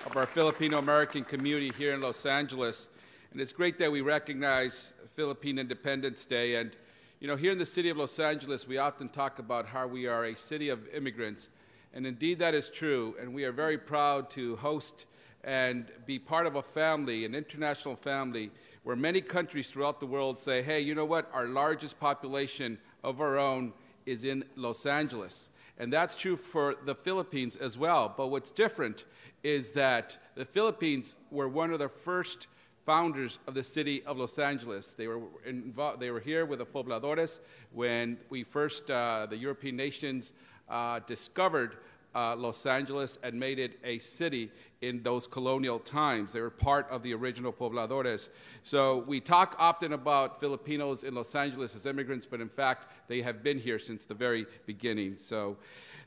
of our Filipino American community here in Los Angeles. And it's great that we recognize Philippine Independence Day. And, you know, here in the city of Los Angeles, we often talk about how we are a city of immigrants. And indeed, that is true. And we are very proud to host and be part of a family, an international family, where many countries throughout the world say, hey, you know what? Our largest population of our own is in Los Angeles. And that's true for the Philippines as well. But what's different is that the Philippines were one of the first founders of the city of Los Angeles. They were, involved, they were here with the pobladores when we first, uh, the European nations, uh, discovered uh, Los Angeles and made it a city in those colonial times. They were part of the original pobladores. So we talk often about Filipinos in Los Angeles as immigrants, but in fact, they have been here since the very beginning. So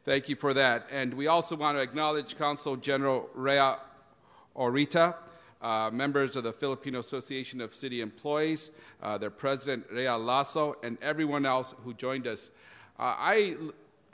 thank you for that. And we also want to acknowledge Consul General Rea Orita. Uh, members of the Filipino Association of City Employees, uh, their president, Rhea Lazo, and everyone else who joined us. Uh, I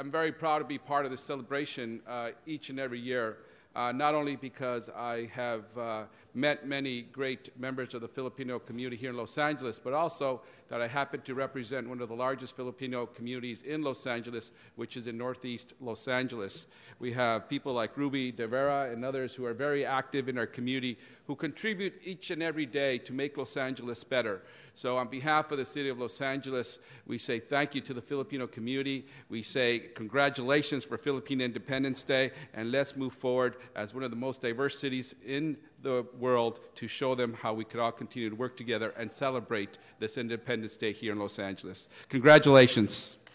I'm very proud to be part of this celebration uh, each and every year, uh, not only because I have uh, met many great members of the Filipino community here in Los Angeles, but also that I happen to represent one of the largest Filipino communities in Los Angeles, which is in Northeast Los Angeles. We have people like Ruby De Vera and others who are very active in our community who contribute each and every day to make Los Angeles better. So, on behalf of the city of Los Angeles, we say thank you to the Filipino community. We say congratulations for Philippine Independence Day, and let's move forward as one of the most diverse cities in the world to show them how we could all continue to work together and celebrate this Independence Day here in Los Angeles. Congratulations. *laughs*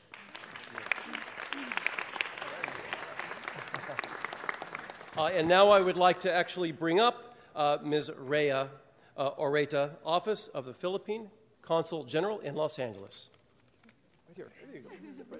Uh, and now I would like to actually bring up uh, Ms. Rhea uh, Oreta, Office of the Philippine Consul General in Los Angeles. Right here. There you go.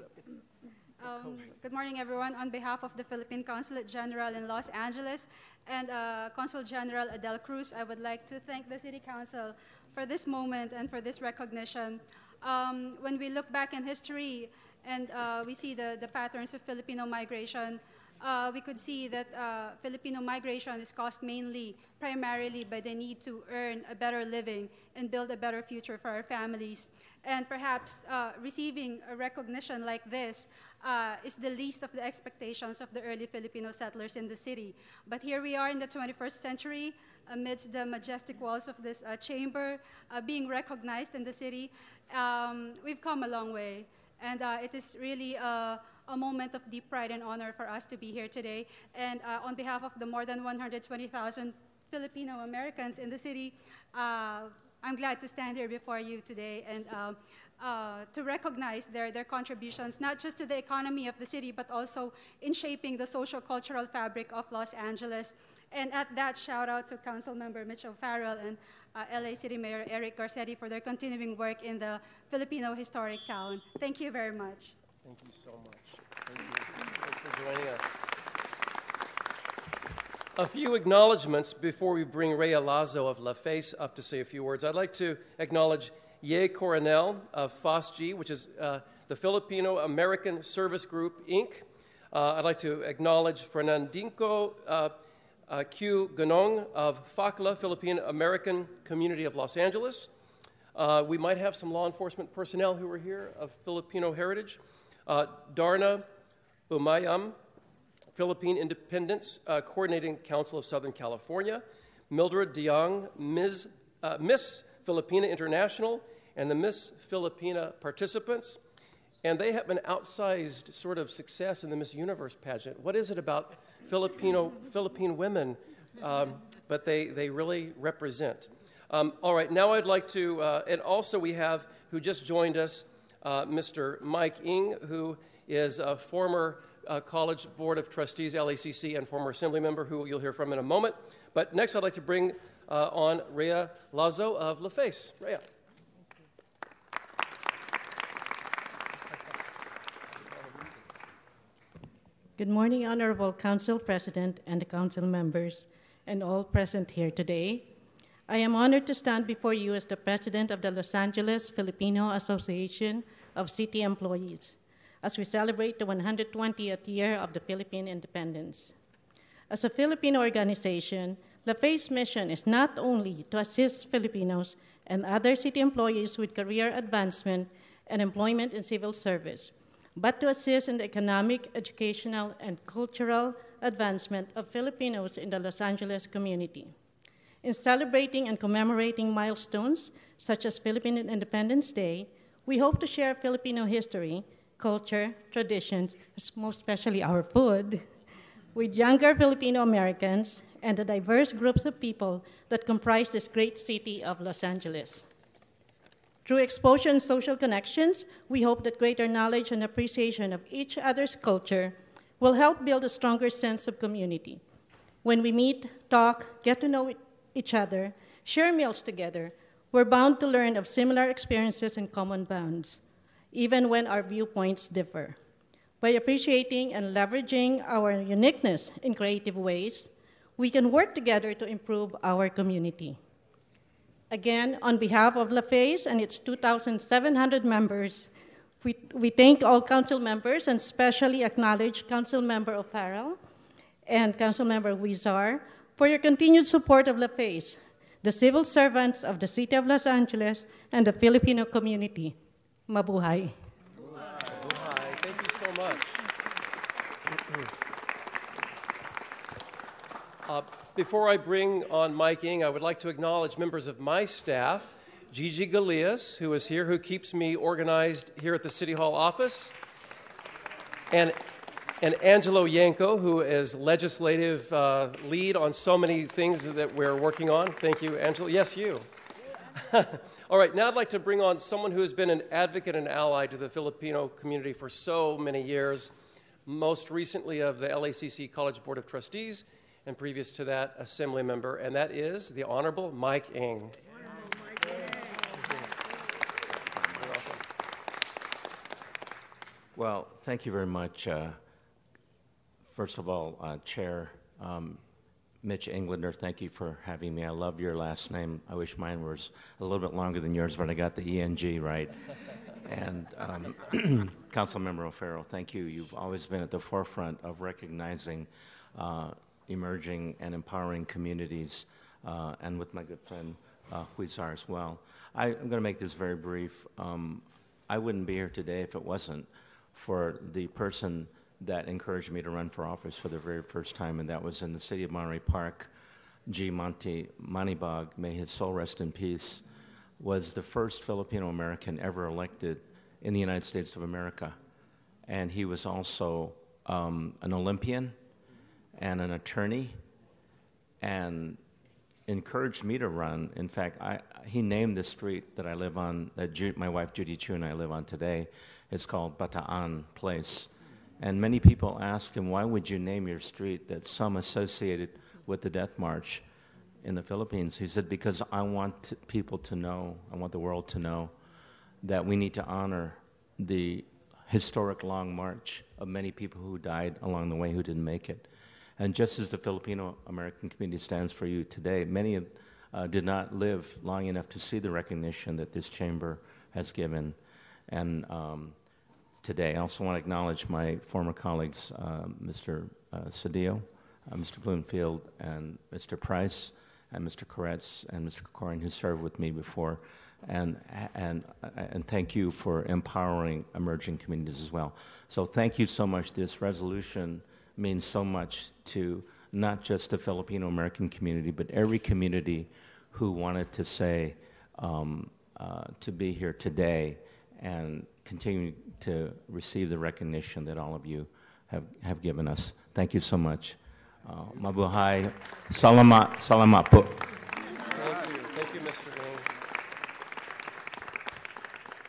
Um, good morning, everyone. On behalf of the Philippine Consulate General in Los Angeles and uh, Consul General Adele Cruz, I would like to thank the City Council for this moment and for this recognition. Um, when we look back in history and uh, we see the, the patterns of Filipino migration, uh, we could see that uh, Filipino migration is caused mainly, primarily by the need to earn a better living and build a better future for our families. And perhaps uh, receiving a recognition like this uh, is the least of the expectations of the early Filipino settlers in the city. But here we are in the 21st century, amidst the majestic walls of this uh, chamber, uh, being recognized in the city. Um, we've come a long way, and uh, it is really a, a moment of deep pride and honor for us to be here today. And uh, on behalf of the more than 120,000 Filipino Americans in the city, uh, I'm glad to stand here before you today and um, uh, to recognize their, their contributions, not just to the economy of the city, but also in shaping the social cultural fabric of Los Angeles. And at that, shout out to Council Member Mitch O'Farrell and uh, LA City Mayor Eric Garcetti for their continuing work in the Filipino historic town. Thank you very much. Thank you so much. Thank you. Thanks for joining us. A few acknowledgments before we bring Rhea Lazo of La Face up to say a few words. I'd like to acknowledge Ye Coronel of FOSG, which is uh, the Filipino American Service Group, Inc. Uh, I'd like to acknowledge Fernandinko uh, uh, Q. Ganong of FACLA, Philippine American Community of Los Angeles. Uh, we might have some law enforcement personnel who are here of Filipino heritage. Uh, Darna Umayam, Philippine Independence uh, Coordinating Council of Southern California. Mildred DeYoung, Ms., uh, Miss Filipina International, and the Miss Filipina participants. And they have an outsized sort of success in the Miss Universe pageant. What is it about Filipino, Philippine women? Um, but they, they really represent. Um, all right, now I'd like to, uh, and also we have who just joined us, uh, Mr. Mike Eng, who is a former uh, College Board of Trustees, LACC, and former Assembly member, who you'll hear from in a moment. But next, I'd like to bring uh, on Rhea Lazo of LaFace. Rhea. Good morning, Honorable Council President and the Council members, and all present here today. I am honored to stand before you as the President of the Los Angeles Filipino Association of City Employees as we celebrate the 120th year of the Philippine independence. As a Filipino organization, LaFace mission is not only to assist Filipinos and other city employees with career advancement and employment in civil service, but to assist in the economic, educational, and cultural advancement of Filipinos in the Los Angeles community. In celebrating and commemorating milestones such as Philippine Independence Day, we hope to share Filipino history, culture, traditions, most especially our food, with younger Filipino Americans and the diverse groups of people that comprise this great city of Los Angeles. Through exposure and social connections, we hope that greater knowledge and appreciation of each other's culture will help build a stronger sense of community. When we meet, talk, get to know each other, share meals together, we're bound to learn of similar experiences and common bonds, even when our viewpoints differ. By appreciating and leveraging our uniqueness in creative ways, we can work together to improve our community. Again, on behalf of LaFace and its 2,700 members, we, we thank all council members and especially acknowledge Council Member O'Farrell and Council Member Huizar for your continued support of LaFace, the civil servants of the City of Los Angeles, and the Filipino community. Mabuhay. Hi, thank you so much. Uh, before I bring on Mike Eng, I would like to acknowledge members of my staff. Gigi Galeas, who is here, who keeps me organized here at the City Hall office, and, and Angelo Yanko, who is legislative uh, lead on so many things that we're working on. Thank you, Angelo. Yes, you. *laughs* All right, now I'd like to bring on someone who has been an advocate and ally to the Filipino community for so many years, most recently of the LACC College Board of Trustees, and previous to that, Assembly member, and that is the Honorable Mike Eng. Well, thank you very much. Uh, first of all, uh, Chair um, Mitch Englander, thank you for having me. I love your last name. I wish mine was a little bit longer than yours, but I got the ENG right. And um, *clears throat* Councilmember O'Farrell, thank you. You've always been at the forefront of recognizing uh, emerging and empowering communities, uh, and with my good friend uh, Huizar as well. I, am going to make this very brief. Um, I wouldn't be here today if it wasn't for the person that encouraged me to run for office for the very first time, and that was in the city of Monterey Park. G. Monte Manibog, may his soul rest in peace, was the first Filipino American ever elected in the United States of America. And he was also um, an Olympian and an attorney and encouraged me to run. In fact, I, he named the street that I live on, that Ju- my wife Judy Chu and I live on today. It's called Bataan Place. And many people ask him, why would you name your street that some associated with the Death March in the Philippines? He said, because I want people to know, I want the world to know that we need to honor the historic long march of many people who died along the way who didn't make it. And just as the Filipino American community stands for you today, many uh, did not live long enough to see the recognition that this chamber has given. And um, today, I also want to acknowledge my former colleagues, uh, Mr. Uh, uh, Mr. Bloomfield, and Mr. Price, and Mr. Koretz, and Mr. Krikorian, who served with me before. And, and, and thank you for empowering emerging communities as well. So, thank you so much. This resolution means so much to not just the Filipino American community, but every community who wanted to say um, uh, to be here today and continue to receive the recognition that all of you have, have given us. Thank you so much. Uh, mabuhay. Salamat. Salamat po. Thank you. Thank you, Mr. Ling.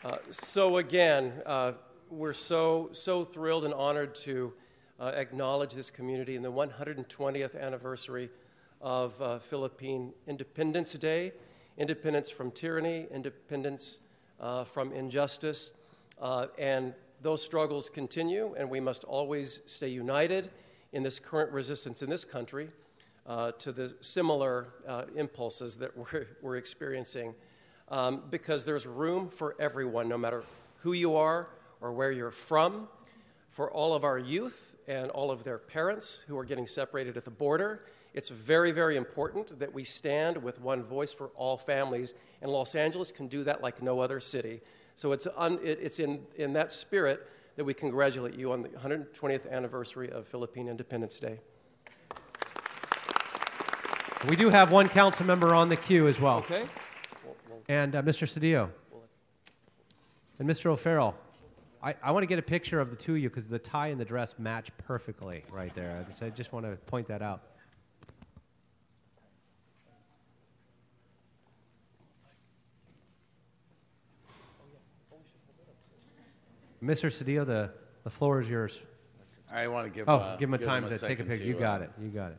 Uh, so again, uh, we're so so thrilled and honored to uh, acknowledge this community in the 120th anniversary of uh, Philippine Independence Day, independence from tyranny, independence uh, from injustice, uh, and those struggles continue, and we must always stay united in this current resistance in this country uh, to the similar uh, impulses that we're, we're experiencing. Um, because there's room for everyone, no matter who you are or where you're from, for all of our youth and all of their parents who are getting separated at the border. It's very, very important that we stand with one voice for all families, and Los Angeles can do that like no other city. So it's, un, it, it's in, in that spirit that we congratulate you on the 120th anniversary of Philippine Independence Day. We do have one council member on the queue as well. Okay. And uh, Mr. Cedillo. And Mr. O'Farrell. I, I want to get a picture of the two of you because the tie and the dress match perfectly right there. So I just want to point that out. Mr. Cedillo, the, the floor is yours. I want to give. Oh, uh, give him a time him to take a picture. to, You got uh, it. You got it.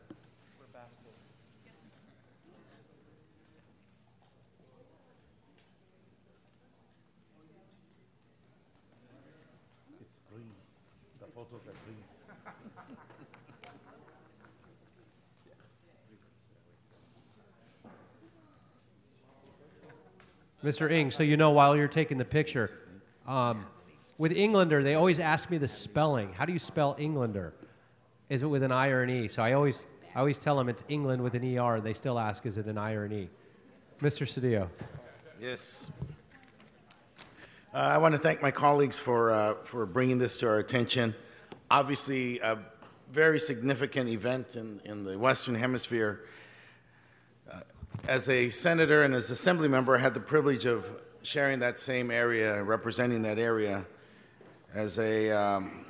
Mr. Eng, so you know while you're taking the picture, um, with Englander, they always ask me the spelling. How do you spell Englander? Is it with an I or an E? So I always, I always tell them it's England with an ER. They still ask, is it an I or an E? Mr. Cedillo. Yes. Uh, I want to thank my colleagues for, uh, for bringing this to our attention. Obviously, a very significant event in, in the Western Hemisphere. As a senator and as assembly member, I had the privilege of sharing that same area and representing that area as a. Um,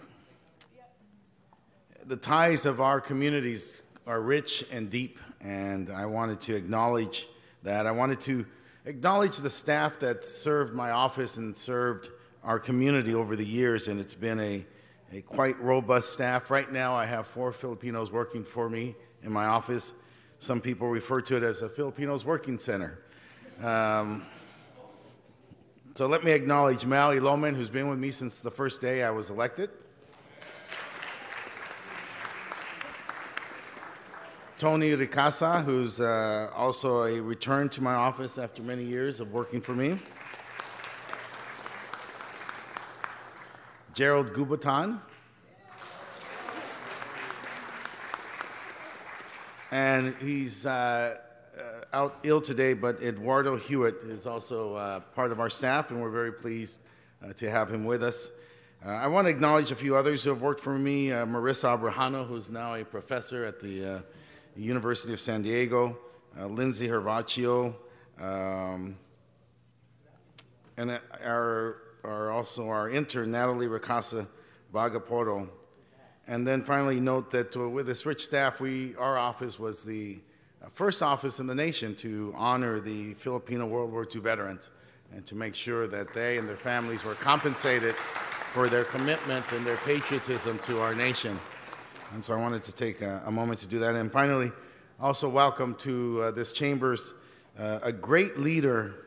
the ties of our communities are rich and deep, and I wanted to acknowledge that. I wanted to acknowledge the staff that served my office and served our community over the years, and it's been a, a quite robust staff. Right now, I have four Filipinos working for me in my office. Some people refer to it as a Filipinos Working Center. Um, so let me acknowledge Mal Iloman, who's been with me since the first day I was elected. Tony Ricasa, who's uh, also a return to my office after many years of working for me. Gerald Gubatan. And he's uh, uh, out ill today, but Eduardo Hewitt is also uh, part of our staff, and we're very pleased uh, to have him with us. Uh, I want to acknowledge a few others who have worked for me uh, Marissa Abrajano, who's now a professor at the University of San Diego, Lindsay Hervaccio, um, and our, our also our intern, Natalie Ricasa Vagaporo. And then finally, note that with this rich staff, we, our office was the uh, first office in the nation to honor the Filipino World War II veterans and to make sure that they and their families were compensated for their commitment and their patriotism to our nation. And so I wanted to take a, a moment to do that. And finally, also welcome to uh, this chamber's uh, a great leader,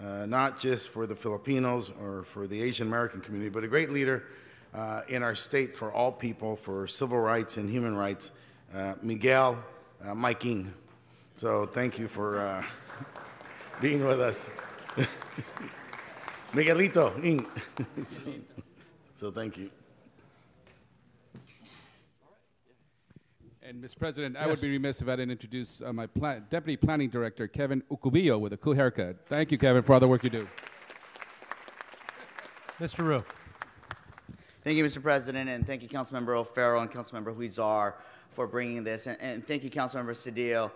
uh, not just for the Filipinos or for the Asian American community, but a great leader uh, in our state for all people, for civil rights and human rights, uh, Miguel uh, Mike Eng. So thank you for uh, *laughs* being with us. *laughs* Miguelito Eng. *laughs* so thank you. And, Mr. President, I would be remiss if I didn't introduce uh, my pla- Deputy Planning Director, Kevin Ocubillo, with a cool haircut. Thank you, Kevin, for all the work you do. Mr. Ryu. Thank you, Mr. President, and thank you, Councilmember O'Farrell and Councilmember Huizar for bringing this, and, and thank you, Councilmember Cedillo.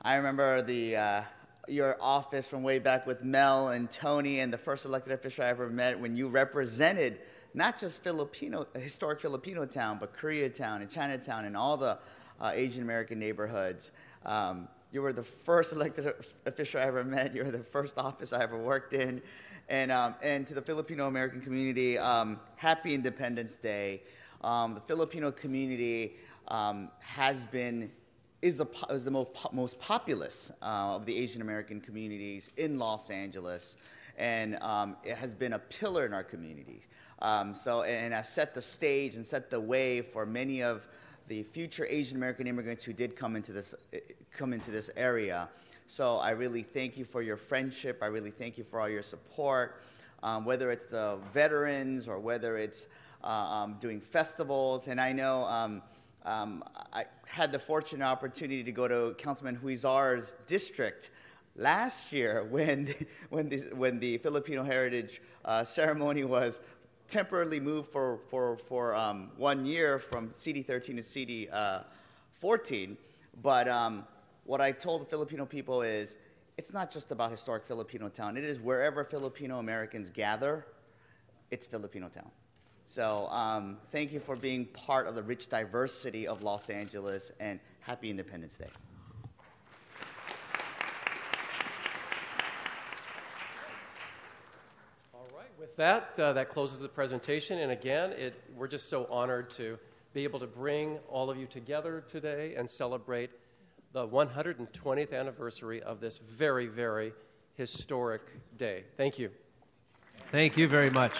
I remember the uh, your office from way back with Mel and Tony, and the first elected official I ever met when you represented not just Filipino, historic Filipino town, but Koreatown and Chinatown and all the uh, Asian American neighborhoods. Um, you were the first elected *laughs* official I ever met. You were the first office I ever worked in. And, um, and to the Filipino American community, um, happy Independence Day. Um, the Filipino community um, has been, is the, is the most, most populous uh, of the Asian American communities in Los Angeles. And um, it has been a pillar in our communities. Um, so, and has set the stage and set the way for many of the future Asian American immigrants who did come into this, eh, come into this area. So I really thank you for your friendship. I really thank you for all your support, um, whether it's the veterans or whether it's uh, um, doing festivals. And I know um, um, I had the fortunate opportunity to go to Councilman Huizar's district last year *laughs* when, when, the, when the Filipino Heritage uh, ceremony was temporarily moved for, for, for um, one year from CD 13 to CD uh, 14. But um, what I told the Filipino people is it's not just about historic Filipino town, it is wherever Filipino Americans gather, it's Filipino town. So um, thank you for being part of the rich diversity of Los Angeles and happy Independence Day. All right, with that, uh, that closes the presentation. And again, it, we're just so honored to be able to bring all of you together today and celebrate the 120th anniversary of this very, very historic day. Thank you. Thank you very much.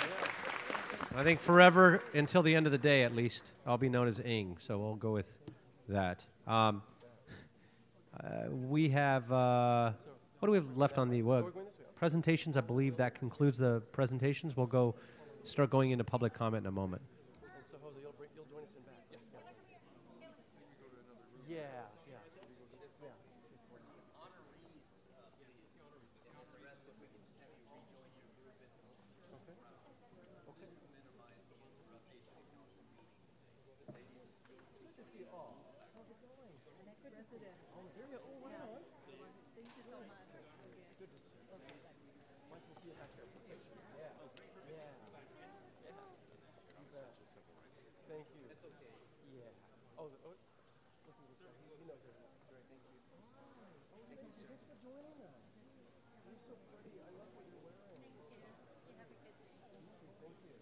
I think forever, until the end of the day at least, I'll be known as Eng, so we'll go with that. Um, uh, we have, uh, what do we have left on the uh, presentations? I believe that concludes the presentations. We'll go start going into public comment in a moment. So, Jose, you'll, bring, you'll join us in back. Yeah, yeah. Thank you. It's okay. Yeah. Oh, the, oh, listen to this guy. He, he knows everything. Great. Thank you. Oh, thank you. Thanks for joining us. You're so pretty. I love what you're wearing. Thank you. You have a good day. You. Thank you.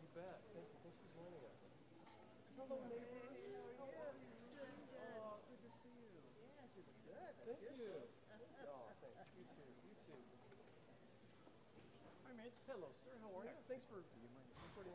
You bet. Thank you. Thanks for joining us. Hello, neighbor. How are you? Oh, good to see you. Yeah, good. Thank you. Oh, thanks. You too. You too. Hi, Mitch. Hello, sir. How are you? Thanks for supporting us for history. Let's do it. Selfie. Okay.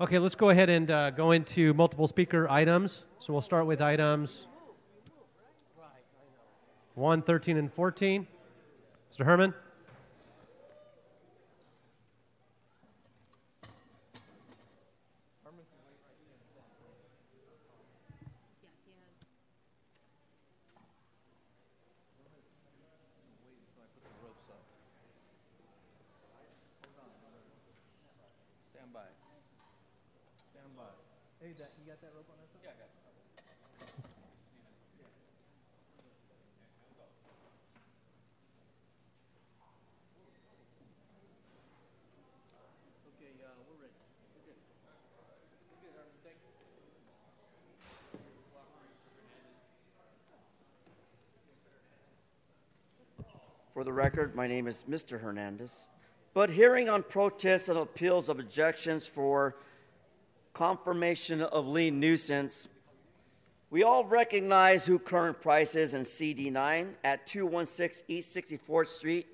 Okay, let's go ahead and uh, go into multiple speaker items. So we'll start with items 1, 13, and 14. Mr. Herman? Stand by. Stand by. Hey, that, you got that rope on that side? Yeah, I got it. Okay, uh, we're ready. We're good. We're good, Herman. Thank you. For the record, my name is Mr. Hernandez. But hearing on protests and appeals of objections for confirmation of lien nuisance, we all recognize who Curren Price is in CD9 at 216 East 64th Street.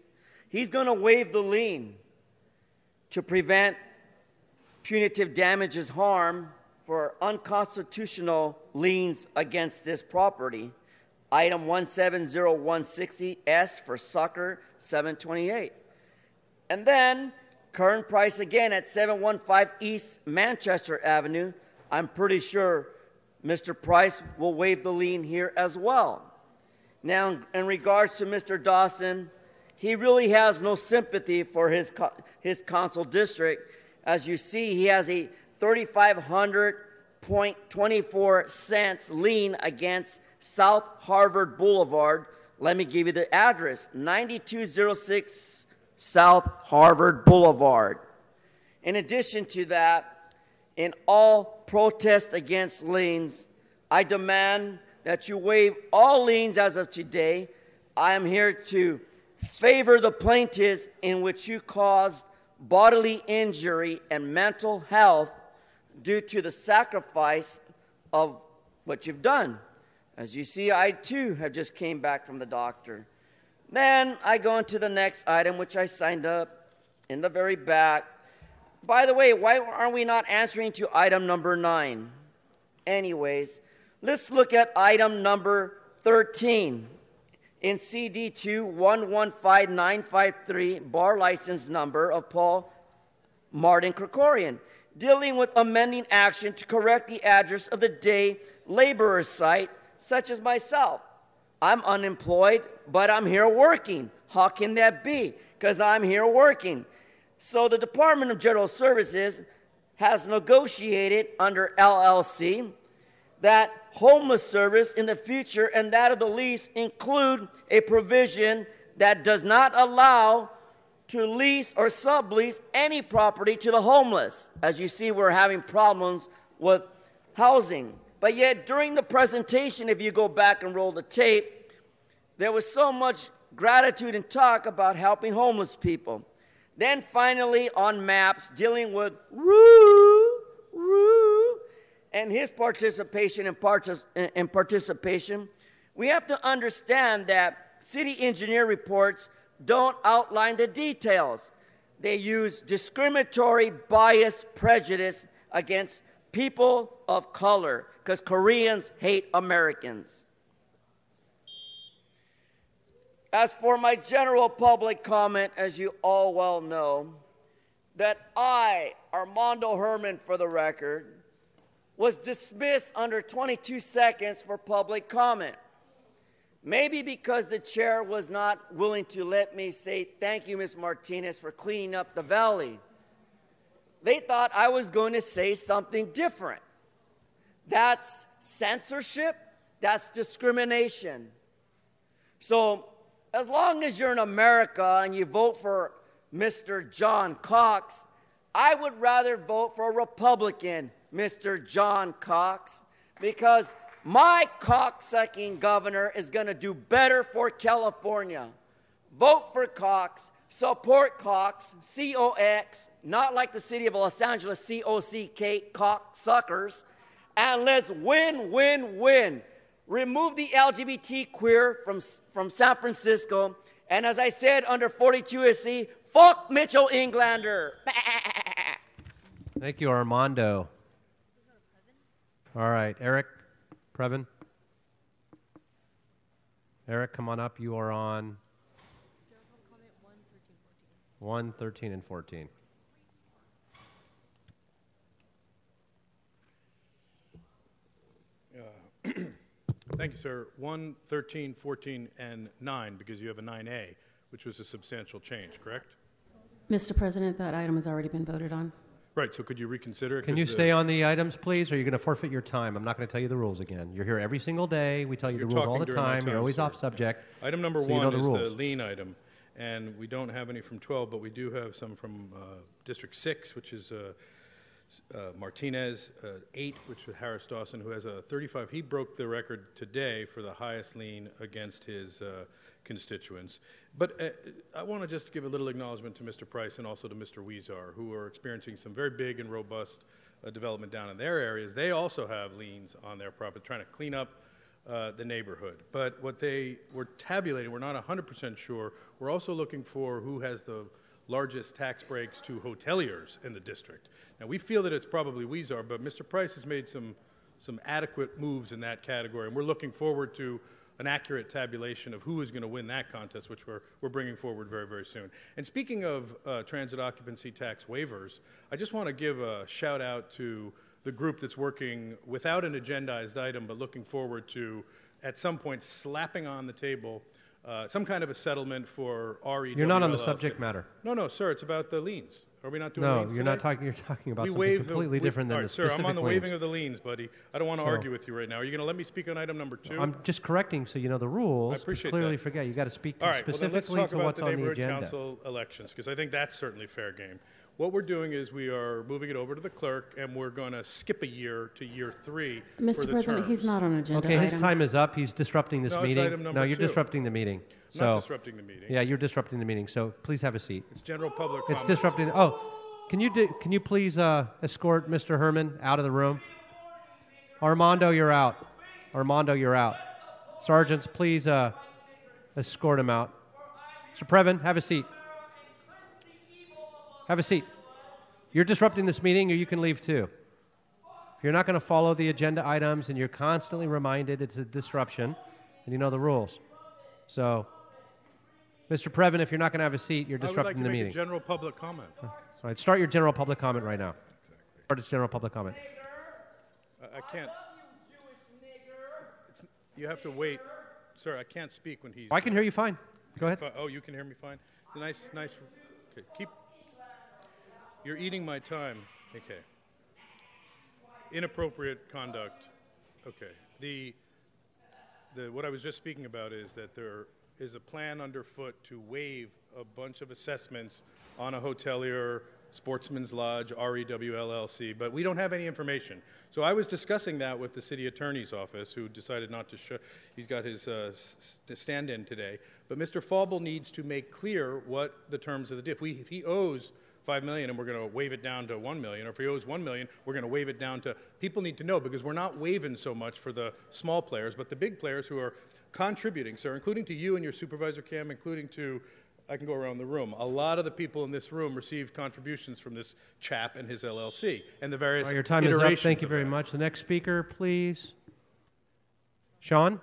He's going to waive the lien to prevent punitive damages harm for unconstitutional liens against this property. Item 170160S for Sucker 728. And then Curren Price again at 715 East Manchester Avenue. I'm pretty sure Mr. Price will waive the lien here as well. Now, in regards to Mr. Dawson, he really has no sympathy for his, his council district. As you see, he has a 3,500.24 cents lien against South Harvard Boulevard. Let me give you the address 9206 South Harvard Boulevard. In addition to that, in all protests against liens, I demand that you waive all liens as of today. I am here to favor the plaintiffs in which you caused bodily injury and mental health due to the sacrifice of what you've done. As you see, I too have just came back from the doctor. Then I go into the next item, which I signed up in the very back. By the way, why are we not answering to item number nine? Anyways, let's look at item number 13 in CD2 115953, bar license number of Paul Martin Krikorian, dealing with amending action to correct the address of the day laborer site, such as myself. I'm unemployed, but I'm here working. How can that be? Because I'm here working. So the Department of General Services has negotiated under LLC that homeless service in the future and that of the lease include a provision that does not allow to lease or sublease any property to the homeless. As you see, we're having problems with housing. But yet, during the presentation, if you go back and roll the tape, there was so much gratitude and talk about helping homeless people. Then finally, on maps, dealing with Ryu, Ryu, and his participation and, partic- and participation, we have to understand that city engineer reports don't outline the details. They use discriminatory bias prejudice against people of color because Koreans hate Americans. As for my general public comment, as you all well know, that I, Armando Herman for the record, was dismissed under 22 seconds for public comment. Maybe because the chair was not willing to let me say thank you, Ms. Martinez, for cleaning up the valley. They thought I was going to say something different. That's censorship, that's discrimination. So, as long as you're in America and you vote for Mr. John Cox, I would rather vote for a Republican, Mr. John Cox, because my cocksucking governor is going to do better for California. Vote for Cox, support Cox, C O X, not like the city of Los Angeles, C O C K, cocksuckers, and let's win, win, win. Remove the LGBT queer from, from San Francisco And as I said under 42 USC, fuck Mitchell Englander. Thank you, Armando. All right, Eric, Preven. Eric, come on up. You are on 1, 13, and 14. Uh, *clears throat* Thank you, sir. 1, 13, 14, and 9, because you have a 9A, which was a substantial change, correct? Mr. President, that item has already been voted on. Right, so could you reconsider? it? Can you uh, stay on the items, please, or you're going to forfeit your time? I'm not going to tell you the rules again. You're here every single day. We tell you You're the rules all talking the during my time. You're time, always sir. off subject. Item number so you one know the is the rules. lien item, and we don't have any from 12, but we do have some from uh, District 6, which is uh, uh, Martinez, uh, 8, which is Harris Dawson, who has a 35. He broke the record today for the highest lien against his uh, constituents. But uh, I want to just give a little acknowledgement to Mr. Price and also to Mr. Huizar, who are experiencing some very big and robust development down in their areas. They also have liens on their property, trying to clean up uh, the neighborhood. But what they were tabulating, we're not 100% sure. We're also looking for who has the largest tax breaks to hoteliers in the district. Now, we feel that it's probably Huizar, but Mr. Price has made some, some adequate moves in that category, and we're looking forward to an accurate tabulation of who is going to win that contest, which we're, we're bringing forward very, very soon. And speaking of uh, transit occupancy tax waivers, I just want to give a shout out to the group that's working without an agendized item, but looking forward to, at some point, slapping on the table uh, some kind of a settlement for RE. You're not on the subject matter. No, no, sir. It's about the liens. Are we not doing No, you're not talking. You're talking about we something completely the, we- different than all the sir, specific I'm on the liens. waiving of the liens, buddy. I don't want to So- argue with you right now. Are you going to let me speak on item number two? I'm just correcting so you know the rules. I appreciate Clearly that. forget. You got to speak to All right, well, then let's specifically talk to about what's the on the agenda. council elections because I think that's certainly fair game. What we're doing is we are moving it over to the clerk, and we're going to skip a year to year three. for Mr. the President, he's terms. not on agenda Okay, his item. time is up. He's disrupting this No, it's meeting. item number no, you're two. disrupting the meeting. So not disrupting the meeting. Yeah, you're disrupting the meeting. So please have a seat. It's general public. It's comments. disrupting. Oh, can you do, can you please uh, escort Mr. Herman out of the room? Armando, you're out. Armando, you're out. Sergeants, please uh, escort him out. Mr. Preven, have a seat. Have a seat. You're disrupting this meeting, or you can leave too. If you're not going to follow the agenda items and you're constantly reminded it's a disruption, and you know the rules. So, Mr. Preven, if you're not going to have a seat, you're I would like disrupting to the make meeting. a general public comment. All right, start your general public comment right now. Start its general public comment. I, I can't. It's, you have to wait, sir. I can't speak when he's. I can hear you fine. Go ahead. Oh, you can hear me fine. Nice, nice. Okay, keep. You're eating my time. Okay. Inappropriate conduct. Okay. The. The what I was just speaking about is that there is a plan underfoot to waive a bunch of assessments on a hotelier, Sportsman's Lodge, E REW LLC, but we don't have any information. So I was discussing that with the city attorney's office, who decided not to show. He's got his uh, s- s- stand-in today, but Mr. Fauble needs to make clear what the terms of the if we if he owes five million and we're going to waive it down to one million, or if he owes one million, we're going to waive it down to. People need to know because we're not waiving so much for the small players, but the big players who are contributing, sir, including to you and your supervisor Cam, including to. I can go around the room. A lot of the people in this room received contributions from this chap and his LLC and the various right, your time is up. Thank you very that. much. The next speaker, please. Sean?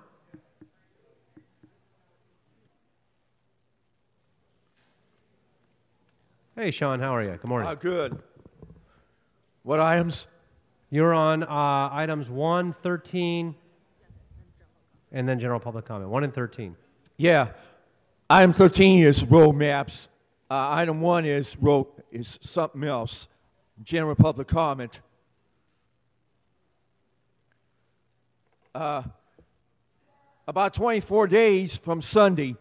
Hey, Sean, how are you? Good morning. Uh, good. What items? You're on uh, items 1, 13, and then general public comment. 1 and 13. Yeah. Item 13 is road maps. Uh, item 1 is road is something else. General public comment. Uh, about 24 days from Sunday,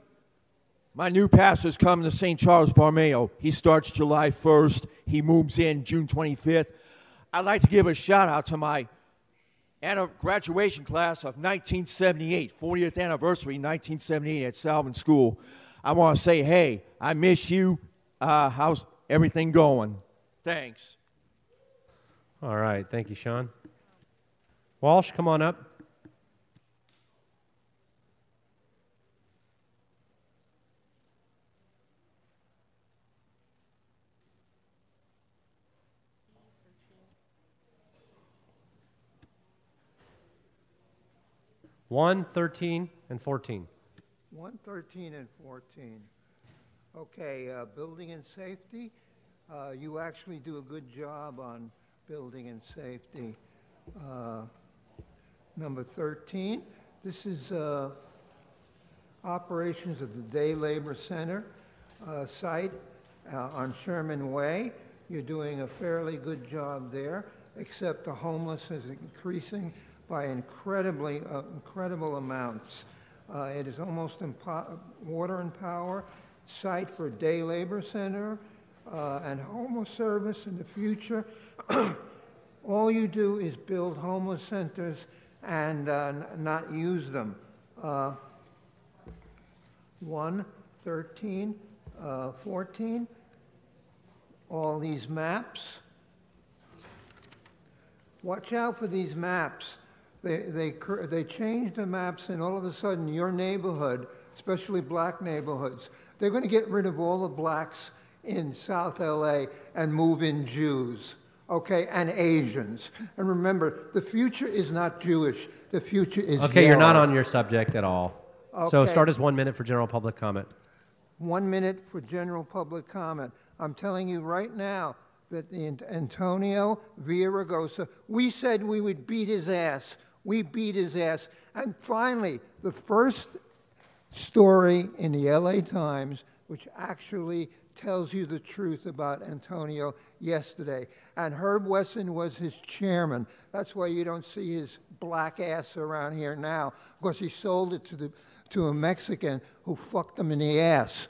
my new pastor's coming to St. Charles Borromeo. He starts July 1st. He moves in June 25th. I'd like to give a shout out to my graduation class of 1978, 40th anniversary 1978 at Salvin School. I want to say, hey, I miss you. Uh, how's everything going? Thanks. All right. Thank you, Sean. Walsh, come on up. 1, 13, and 14. 1, 13, and 14. Okay, uh, building and safety. Uh, you actually do a good job on building and safety. Uh, number 13, this is uh, operations of the Day Labor Center uh, site uh, on Sherman Way. You're doing a fairly good job there, except the homeless is increasing by incredibly uh, incredible amounts. Uh, it is almost water and power site for day labor center uh, and homeless service in the future. *clears throat* All you do is build homeless centers and uh, not use them. Uh, 1, 13, uh, 14, all these maps. Watch out for these maps. They, they, they change the maps, and all of a sudden, your neighborhood, especially black neighborhoods, they're going to get rid of all the blacks in South LA and move in Jews, okay, and Asians. And remember, the future is not Jewish, the future is Okay, you're not on your subject at all. Okay. So start as one minute for general public comment. One minute for general public comment. I'm telling you right now that Antonio Villaraigosa, we said we would beat his ass. We beat his ass. And finally, the first story in the LA Times, which actually tells you the truth about Antonio yesterday. And Herb Wesson was his chairman. That's why you don't see his black ass around here now, because he sold it to, the, to a Mexican who fucked him in the ass.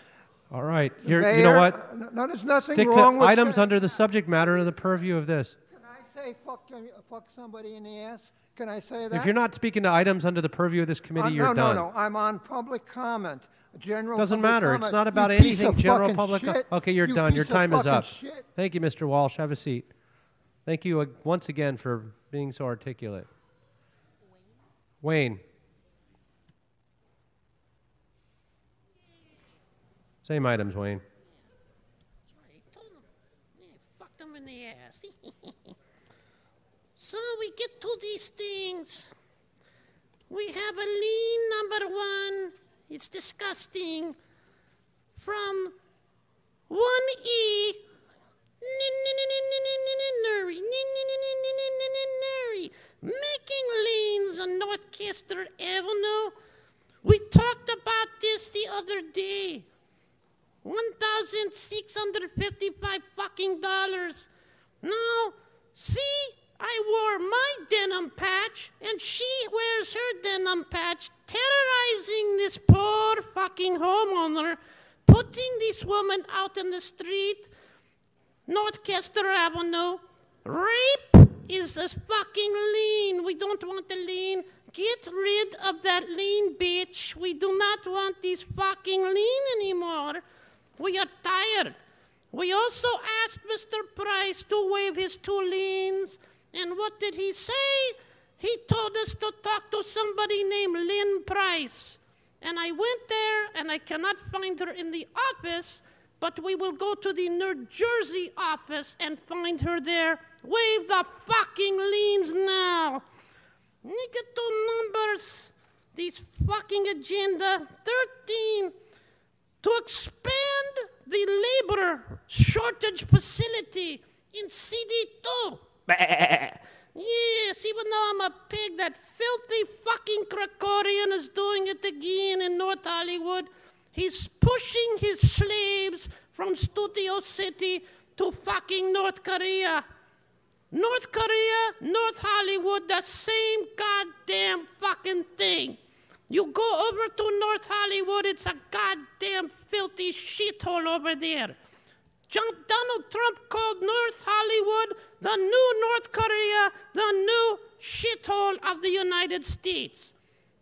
All right. You're, you know what? No, there's nothing Stick wrong to with items under the subject matter of the purview of this. Can I say fuck, fuck somebody in the ass? Can I say that? If you're not speaking to items under the purview of this committee, Uh, you're no, done. no, no. no. I'm on public comment. General Doesn't matter. comment. It's not about piece anything general public. shit. Okay, you're You done. Your time is up. shit. Thank you, Mr. Walsh. Have a seat. Thank you uh, once again for being so articulate. Wayne. Same items, Wayne. Fuck them in the ass. so we get to these things. We have a lean number one. It's disgusting. From 1E. Making lanes on North Kester Avenue. We talked about this the other day. One thousand six hundred fifty-five fucking dollars. Now, see, I wore my denim patch, and she wears her denim patch, terrorizing this poor fucking homeowner, putting this woman out in the street, North Kester Avenue. Rape is a fucking lien. We don't want the lien. Get rid of that lien, bitch. We do not want this fucking lien anymore. We are tired. We also asked Mr. Price to waive his two liens. And what did he say? He told us to talk to somebody named Lynn Price. And I went there and I cannot find her in the office, but we will go to the New Jersey office and find her there. Wave the fucking liens now. To numbers. These fucking agenda 13 to expand the labor shortage facility in CD2. Yes, even though I'm a pig, that filthy fucking Krikorian is doing it again in North Hollywood. He's pushing his slaves from Studio City to fucking North Korea. North Korea, North Hollywood, the same goddamn fucking thing. You go over to North Hollywood, it's a goddamn filthy shithole over there. John, Donald Trump called North Hollywood the new North Korea, the new shithole of the United States.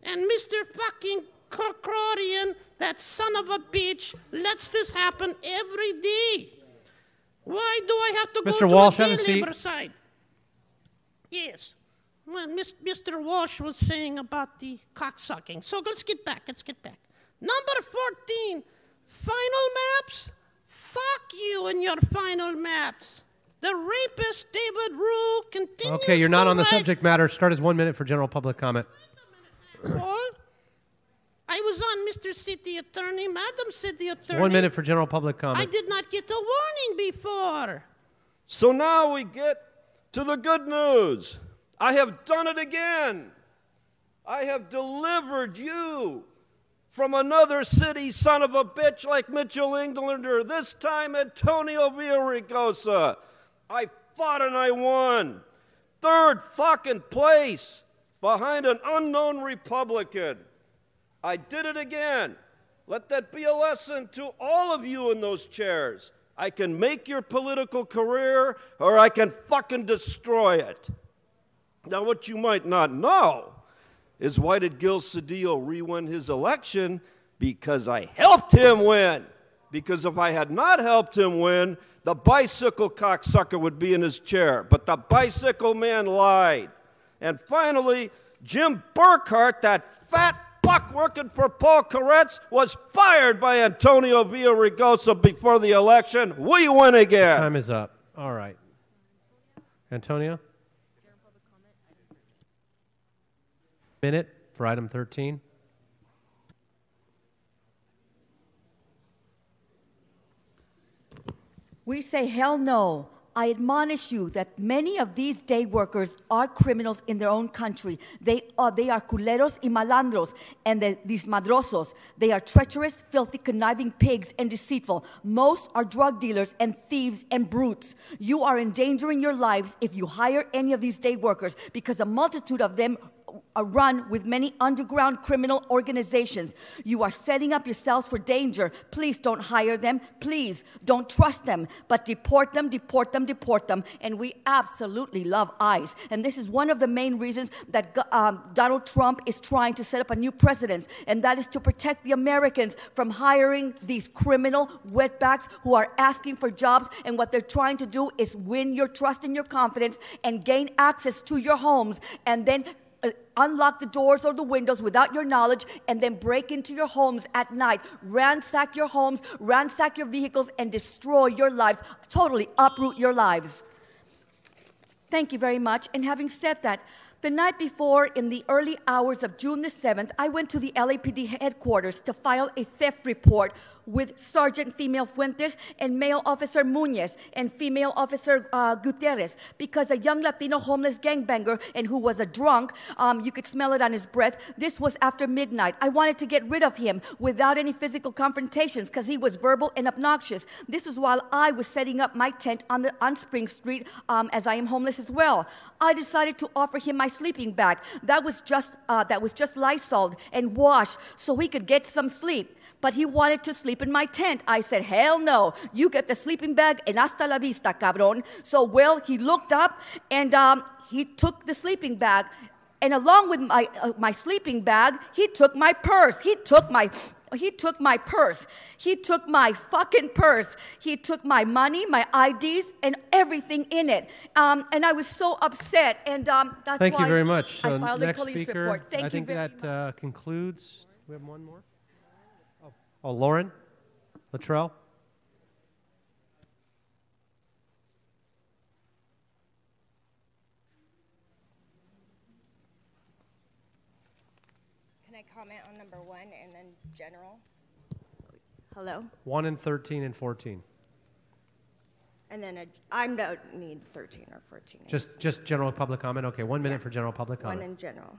And Mr. fucking Krikorian, that son of a bitch, lets this happen every day. Why do I have to Mr. go Walsh, to the labor side? Yes. Well, Mr. Walsh was saying about the cocksucking. So let's get back. Let's get back. Number 14, final maps. Fuck you and your final maps. The rapist David Ryu continues Okay, you're not on the write- subject matter. Start as one minute for general public comment. Paul? I was on Mr. City Attorney, Madam City Attorney. One minute for general public comment. I did not get a warning before. So now we get to the good news. I have done it again. I have delivered you from another city son of a bitch like Mitchell Englander, this time Antonio Villaraigosa. I fought and I won. Third fucking place behind an unknown Republican. I did it again. Let that be a lesson to all of you in those chairs. I can make your political career or I can fucking destroy it. Now, what you might not know is why did Gil Cedillo re win his election? Because I helped him win. Because if I had not helped him win, the bicycle cocksucker would be in his chair. But the bicycle man lied. And finally, Jim Burkhart, that fat buck working for Paul Koretz, was fired by Antonio Villaraigosa before the election. We win again. Time is up. All right. Antonio? Minute for item 13. We say hell no. I admonish you that many of these day workers are criminals in their own country. They are, they are culeros y malandros and the, these madrosos. They are treacherous, filthy, conniving pigs and deceitful. Most are drug dealers and thieves and brutes. You are endangering your lives if you hire any of these day workers because a multitude of them are run with many underground criminal organizations. You are setting up yourselves for danger. Please don't hire them. Please don't trust them. But deport them, deport them, deport them. And we absolutely love ICE. And this is one of the main reasons that um, Donald Trump is trying to set up a new precedence. And that is to protect the Americans from hiring these criminal wetbacks who are asking for jobs. And what they're trying to do is win your trust and your confidence and gain access to your homes and then Uh, unlock the doors or the windows without your knowledge and then break into your homes at night, ransack your homes, ransack your vehicles, and destroy your lives, totally uproot your lives. Thank you very much. And having said that, the night before, in the early hours of June the 7th, I went to the LAPD headquarters to file a theft report with Sergeant Female Fuentes and Male Officer Munez and Female Officer uh, Gutierrez because a young Latino homeless gangbanger and who was a drunk, um, you could smell it on his breath. This was after midnight. I wanted to get rid of him without any physical confrontations because he was verbal and obnoxious. This was while I was setting up my tent on the on Spring Street um, as I am homeless as well. I decided to offer him my sleeping bag that was just uh, that was just Lysol and washed so he could get some sleep. But he wanted to sleep in my tent. I said, "Hell no! You get the sleeping bag and hasta la vista, cabron." So well, he looked up and um, he took the sleeping bag. And along with my, uh, my sleeping bag, he took my purse. He took my he took my purse. He took my fucking purse. He took my money, my IDs, and everything in it. Um, and I was so upset. And um, that's Thank why you very much. I So filed a police speaker, report. Thank I you think very that uh, concludes. We have one more. Oh, oh Lauren Latrell. Can I comment on number one and then general? Hello? One and thirteen and fourteen. And then a, I don't need 13 or 14. Just just general public comment. Okay, one minute for general public comment. One in general.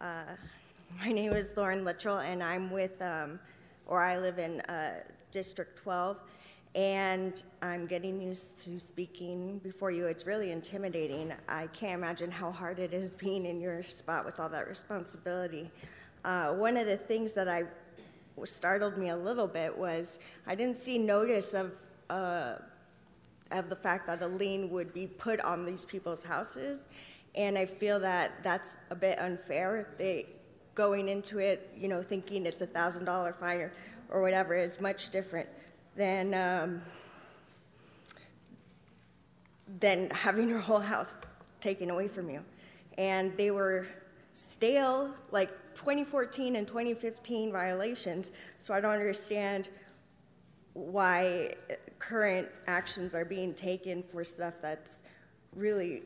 Uh, my name is Lauren Littrell, and I'm with, um, or I live in uh, District 12, and I'm getting used to speaking before you. It's really intimidating. I can't imagine how hard it is being in your spot with all that responsibility. Uh, one of the things that I startled me a little bit was I didn't see notice of. Uh, of the fact that a lien would be put on these people's houses. And I feel that that's a bit unfair. They going into it, you know, thinking it's a thousand dollar fine or, whatever is much different than um, than having your whole house taken away from you. And they were stale, like 2014 and 2015 violations. So I don't understand why current actions are being taken for stuff that's really,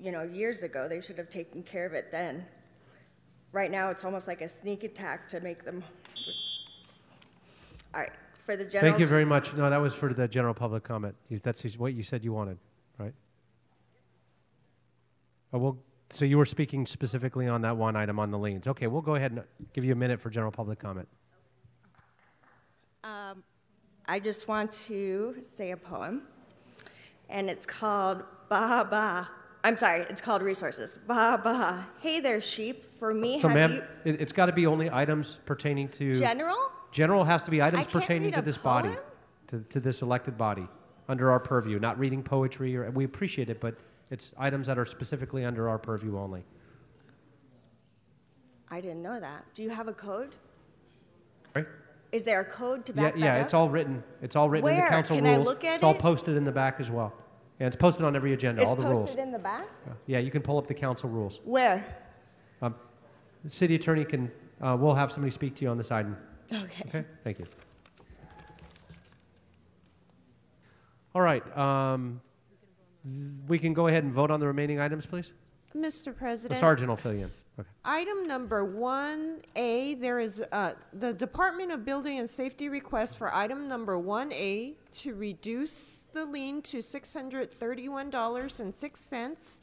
you know, years ago. They should have taken care of it then. right now it's almost like a sneak attack to make them. All right, for the general. Thank you very much. No, that was for the general public comment. That's what you said you wanted, right? Oh, well, so you were speaking specifically on that one item on the liens. Okay, we'll go ahead and give you a minute for general public comment. Um, I just want to say a poem, and it's called Ba Ba. I'm sorry, it's called Resources. Ba Ba. Hey there, sheep. For me, So, ma'am, you. it, it's got to be only items pertaining to General? General has to be items pertaining to this body, to, to this elected body, under our purview. Not reading poetry, or we appreciate it, but it's items that are specifically under our purview only. I didn't know that. Do you have a code? Right? Is there a code to Yeah, back that yeah, up? it's all written. It's all written in Where? the council Can I rules. look at it's all it? posted in the back as well. Yeah, it's posted on every agenda. It's all the posted rules. in the back? Yeah, you can pull up the council rules. Where? Um, the city attorney can. Uh, we'll have somebody speak to you on this item. Okay. Okay. Thank you. All right. Um, we can go ahead and vote on the remaining items, please. Mr. The President. sergeant will fill you in. Okay. Item number 1A, there is uh, the Department of Building and Safety request for item number 1A to reduce the lien to $631.06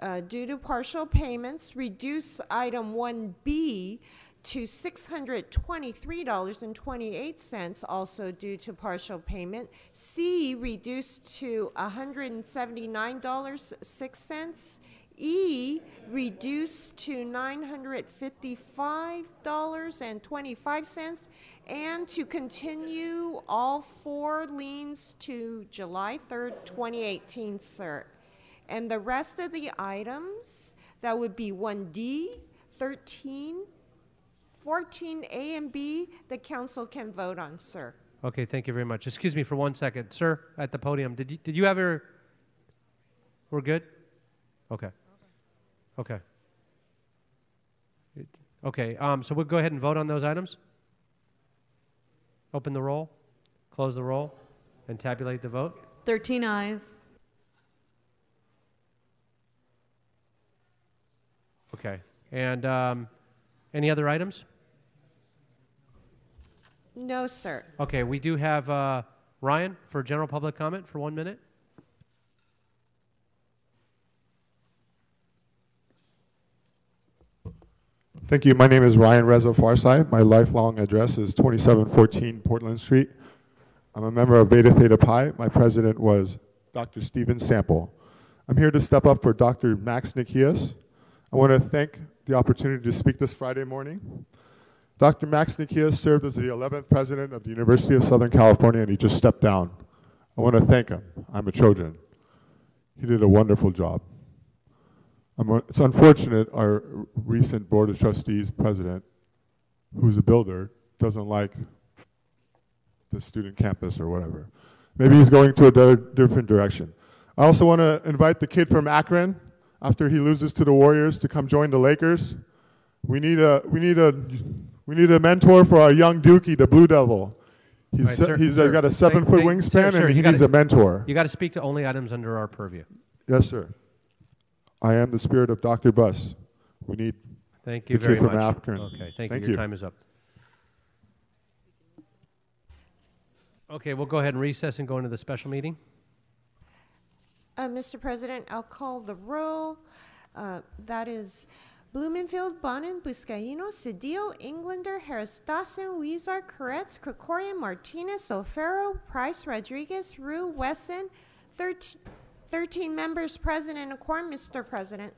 uh, due to partial payments, reduce item 1B to $623.28 also due to partial payment. C reduced to $179.06. E reduced to $955.25 and to continue all four liens to July 3rd, 2018, sir. And the rest of the items, that would be 1D, 13, 14A and B, the council can vote on, sir. Okay. Thank you very much. Excuse me for one second, sir, at the podium. Did you did you have your? We're good. Okay. Okay. Okay. Um, so we'll go ahead and vote on those items. Open the roll, close the roll, and tabulate the vote. 13 ayes. Okay. And um, any other items? No, sir. Okay, we do have uh, Ryan for general public comment for one minute. Thank you. My name is Ryan Reza Farsai. My lifelong address is 2714 Portland Street. I'm a member of Beta Theta Pi. My president was Dr. Stephen Sample. I'm here to step up for Dr. Max Nikias. I want to thank the opportunity to speak this Friday morning. Dr. Max Nikias served as the 11th president of the University of Southern California, and he just stepped down. I want to thank him. I'm a Trojan. He did a wonderful job. It's unfortunate our recent Board of Trustees president, who's a builder, doesn't like the student campus or whatever. Maybe he's going to a different direction. I also want to invite the kid from Akron, after he loses to the Warriors, to come join the Lakers. We need a we need a we need a mentor for our young Dookie, the Blue Devil. He's All right, se- sir, he's uh, sir, got a seven thank- foot thank- wingspan sir, sir, and he you gotta- needs a mentor. You got to speak to only items under our purview. Yes, sir. I am the spirit of Dr. Buss. We need Thank you the very from much. Akron. Okay, thank, Thank you. Your time is up. Okay, we'll go ahead and recess and go into the special meeting. Uh, Mr. President, I'll call the roll. Uh, that is Blumenfield, Bonin, Buscaino, Cedillo, Englander, Harris Dawson, Huizar, Koretz, Krikorian, Martinez, O'Farrell, Price, Rodriguez, Ryu, Wesson. 13, 13 members present in a quorum, Mr. President.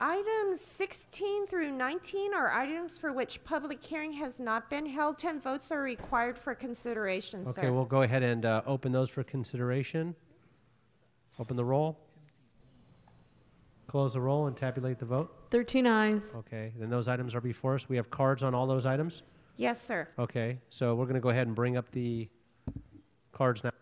Items 16 through 19 are items for which public hearing has not been held. 10 votes are required for consideration, Okay, sir. we'll go ahead and uh, open those for consideration. Open the roll. Close the roll and tabulate the vote. 13 ayes. Okay, then those items are before us. We have cards on all those items. Yes, sir. Okay, so we're going to go ahead and bring up the cards now.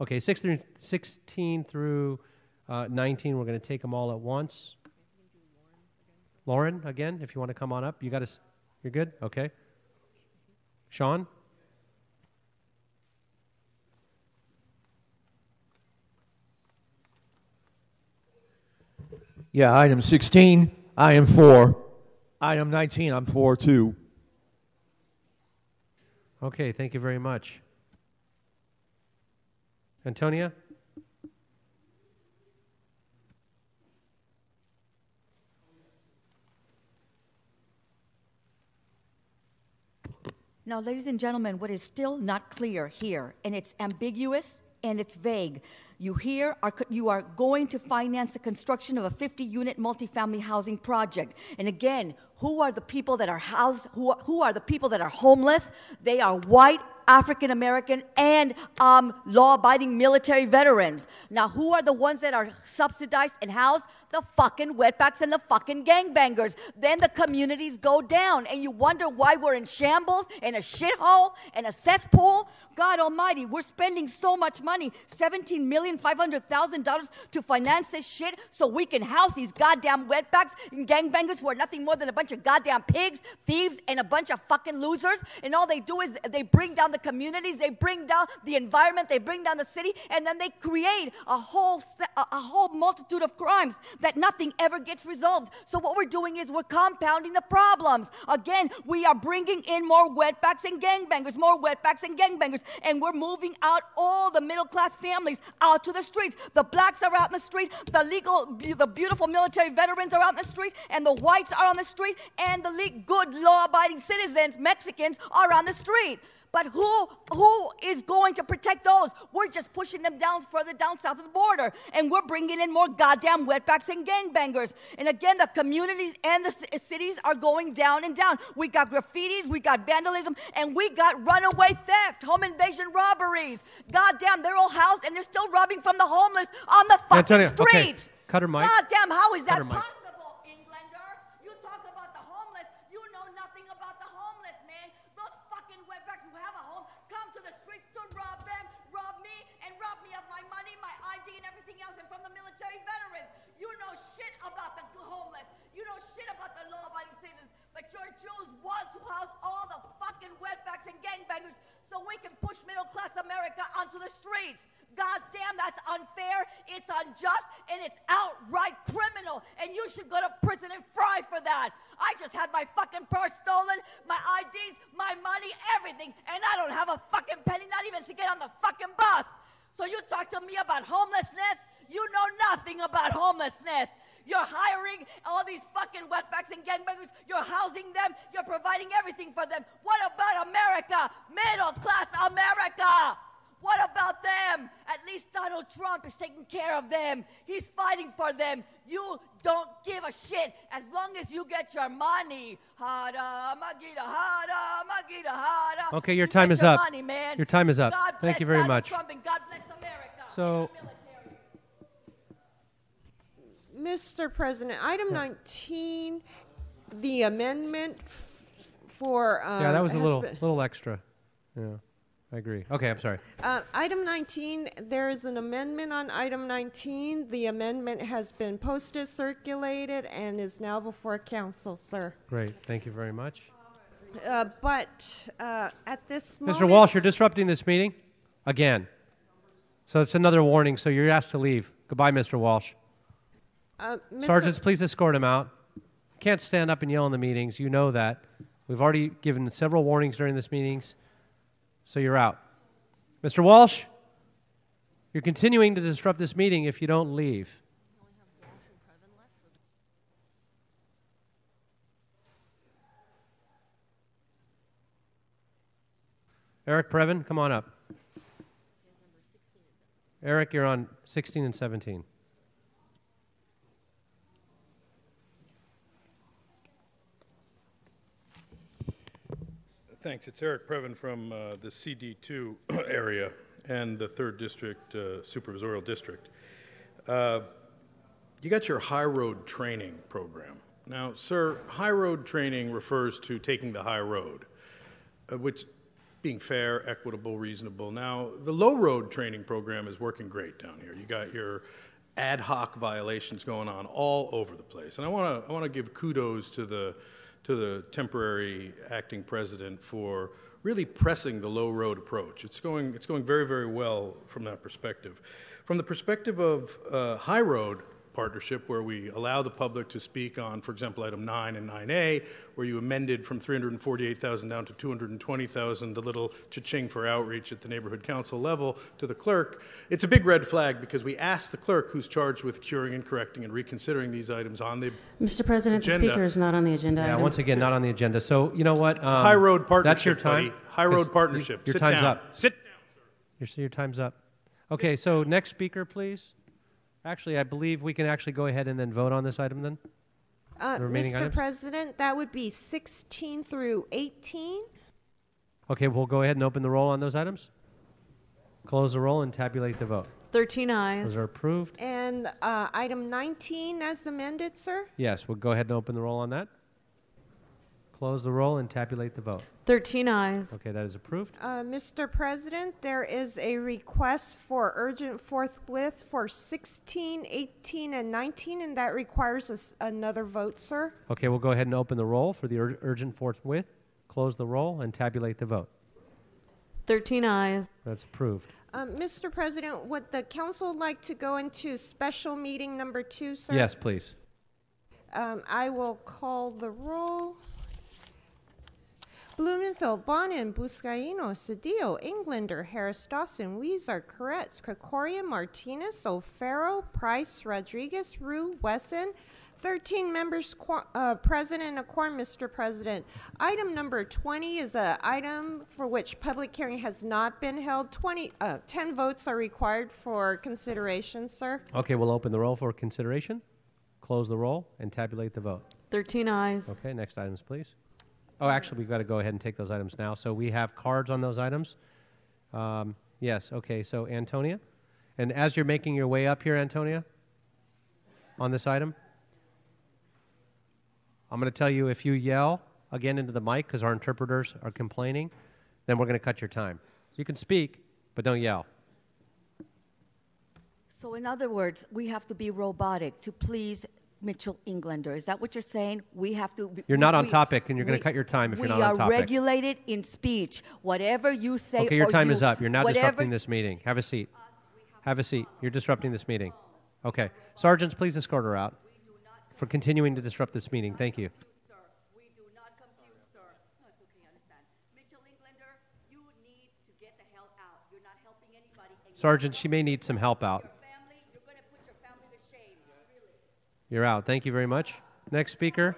Okay, six through, 16 through uh, 19, we're going to take them all at once. Lauren, again, if you want to come on up. You got us. You're good? Okay. Sean? Yeah, item 16, I am for. Item 19, I'm for too. Okay, thank you very much. Antonia? Now, ladies and gentlemen, what is still not clear here, and it's ambiguous and it's vague. You here are you are going to finance the construction of a 50-unit multifamily housing project. And again, who are the people that are housed? Who who are the people that are homeless? They are white African American and um, law abiding military veterans. Now, who are the ones that are subsidized and housed? The fucking wetbacks and the fucking gangbangers. Then the communities go down, and you wonder why we're in shambles and a shithole and a cesspool. God Almighty, we're spending so much money $17 million, $500,000 to finance this shit so we can house these goddamn wetbacks and gangbangers who are nothing more than a bunch of goddamn pigs, thieves, and a bunch of fucking losers. And all they do is they bring down the communities, they bring down the environment, they bring down the city, and then they create a whole a, whole multitude of crimes that nothing ever gets resolved. So what we're doing is we're compounding the problems. Again, we are bringing in more wetbacks and gangbangers, more wetbacks and gangbangers, and we're moving out all the middle class families out to the streets. The blacks are out in the street, the legal, the beautiful military veterans are out in the street, and the whites are on the street, and the good law-abiding citizens, Mexicans, are on the street. But who who is going to protect those? We're just pushing them down further down south of the border, and we're bringing in more goddamn wetbacks and gangbangers. And again, the communities and the c- cities are going down and down. We got graffitis, we got vandalism, and we got runaway theft, home invasion robberies. Goddamn, they're all housed and they're still robbing from the homeless on the fucking Antonia, okay. streets. Cut her mic. Goddamn, how is that Cut her mic. possible? Englander? You talk about the homeless. You know nothing about the homeless, man. Those fucking wetbacks who have a home come to the streets to rob them, rob me, and rob me of my money, my ID, and everything else, and from the military veterans. You know shit about the homeless. You know shit about the law-abiding citizens. But your Jews want to house all the fucking wetbacks and gangbangers so we can push middle-class America onto the streets. God damn, that's unfair, it's unjust, and it's outright criminal. And you should go to prison and fry for that. I just had my fucking purse stolen, my IDs, my money, everything, and I don't have a fucking penny, not even to get on the fucking bus. So you talk to me about homelessness? You know nothing about homelessness. You're hiring all these fucking wetbacks and gangbangers. You're housing them. You're providing everything for them. What about America? Middle class America. What about them? At least Donald Trump is taking care of them. He's fighting for them. You don't give a shit as long as you get your money. Hada, magida, hada, magida, hada. Okay, your You time is your up. Money, man. Your time is up. God Thank bless you very Donald much. Trump and God bless America. So, Mr. President, item 19, the amendment f- for. Um, yeah, that was a has little been- little extra. Yeah, I agree. Okay, I'm sorry. Uh, Item 19, there is an amendment on item 19. The amendment has been posted, circulated, and is now before council, sir. Great. Thank you very much. Uh, But uh, at this moment. Mr. Walsh, you're disrupting this meeting again. So it's another warning. So you're asked to leave. Goodbye, Mr. Walsh. Uh, Sergeants, please escort him out. Can't stand up and yell in the meetings. You know that. We've already given several warnings during this meetings. So you're out. Mr. Walsh, you're continuing to disrupt this meeting if you don't leave. Eric Preven, come on up. Eric, you're on 16 and 17. Thanks. It's Eric Preven from uh, the CD2 *clears throat* area and the 3rd District uh, Supervisorial District. Uh, you got your high road training program. Now, sir, high road training refers to taking the high road, uh, which being fair, equitable, reasonable. Now, the low road training program is working great down here. You got your ad hoc violations going on all over the place. And I want to I want to give kudos to the to the temporary acting president for really pressing the low road approach. It's going, it's going very, very well from that perspective. From the perspective of uh, high road partnership, where we allow the public to speak on, for example, item 9 and 9A, where you amended from 348,000 down to 220,000, the little cha-ching for outreach at the neighborhood council level to the clerk, it's a big red flag because we asked the clerk who's charged with curing and correcting and reconsidering these items on the Mr. President, the speaker is not on the agenda. Yeah, item. once again, not on the agenda. So you know what? Um, high road partnership. That's your partnership, time. buddy. High road partnership. Your Sit time's down. up. Sit down, Your, your time's up. Okay, so next speaker, please. Actually, I believe we can actually go ahead and then vote on this item then. Uh, The remaining Mr. items? President, that would be 16 through 18. Okay, we'll go ahead and open the roll on those items. Close the roll and tabulate the vote. 13 ayes. Those are approved. And uh, item 19 as amended, sir? Yes, we'll go ahead and open the roll on that. Close the roll and tabulate the vote. 13 ayes. Okay, that is approved. Uh, Mr. President, there is a request for urgent forthwith for 16, 18, and 19, and that requires us another vote, sir. Okay, we'll go ahead and open the roll for the ur- urgent forthwith. Close the roll and tabulate the vote. 13 ayes. That's approved. Um, Mr. President, would the council like to go into special meeting number two, sir? Yes, please. Um, I will call the roll. Blumenfield, Bonin, Buscaino, Cedillo, Englander, Harris Dawson, Huizar, Koretz, Krikorian, Martinez, O'Farrell, Price, Rodriguez, Ryu, Wesson. 13 members qu- uh, present and a quorum, Mr. President. Item number 20 is an item for which public hearing has not been held. 20, uh, 10 votes are required for consideration, sir. Okay, we'll open the roll for consideration. Close the roll and tabulate the vote. 13 ayes. Okay, next items, please. Oh, actually, we've got to go ahead and take those items now. So we have cards on those items. Um, yes, okay, so Antonia. And as you're making your way up here, Antonia, on this item, I'm going to tell you if you yell again into the mic because our interpreters are complaining, then we're going to cut your time. So you can speak, but don't yell. So, in other words, we have to be robotic to please Mitchell Englander. Is that what you're saying? We have to. You're not on we- topic, and you're gonna cut your time if you're not on topic. We are regulated in speech. Whatever you say. Okay, your time you- is up. You're now whatever- disrupting this meeting. Have a seat. Have a seat. You're disrupting this meeting. Okay. Sergeants, please escort her out for continuing to disrupt this meeting. Thank you. Sergeant, she may need some help out. You're out. Thank you very much. Next speaker.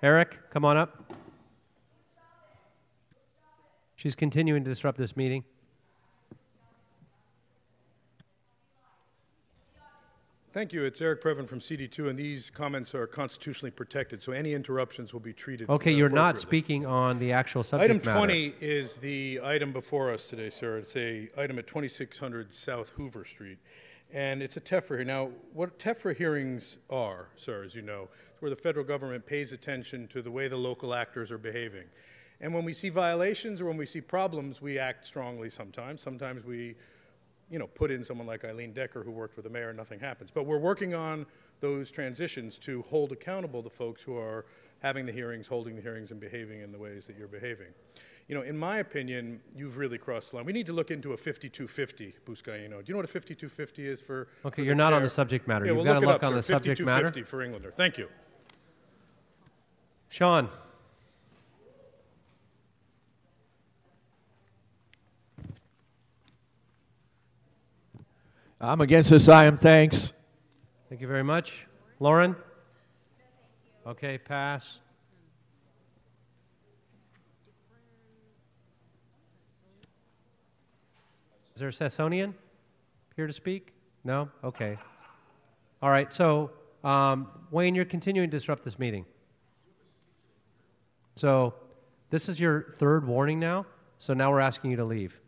Eric, come on up. She's continuing to disrupt this meeting. Thank you. It's Eric Preven from CD2, and these comments are constitutionally protected, so any interruptions will be treated. Okay, you're not speaking on the actual subject Item matter. 20 is the item before us today, sir. It's a item at 2600 South Hoover Street, and it's a TEFRA hearing. Now, what TEFRA hearings are, sir, as you know, is where the federal government pays attention to the way the local actors are behaving. And when we see violations or when we see problems, we act strongly sometimes. Sometimes we you know, put in someone like Eileen Decker who worked with the mayor and nothing happens. But we're working on those transitions to hold accountable the folks who are having the hearings, holding the hearings, and behaving in the ways that you're behaving. You know, in my opinion, you've really crossed the line. We need to look into a 5250, Buscaino. Do you know what a 5250 is for? Okay, for you're the not on the subject matter. Yeah, You've well, gotta look, it look up, on sir. the subject matter. 5250 for Englander. Thank you. Sean. I'm against this item, thanks. Thank you very much. Lauren? Okay, pass. There a Sassonian here to speak? No? Okay. All right, so um, Wayne, you're continuing to disrupt this meeting. So this is your third warning now, so now we're asking you to leave.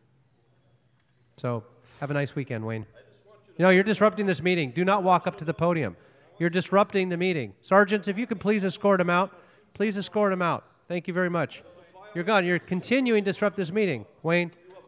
So have a nice weekend, Wayne. You know, you're disrupting this meeting. Do not walk up to the podium. You're disrupting the meeting. Sergeants, if you could please escort him out, please escort him out. Thank you very much. You're gone. You're continuing to disrupt this meeting. Wayne,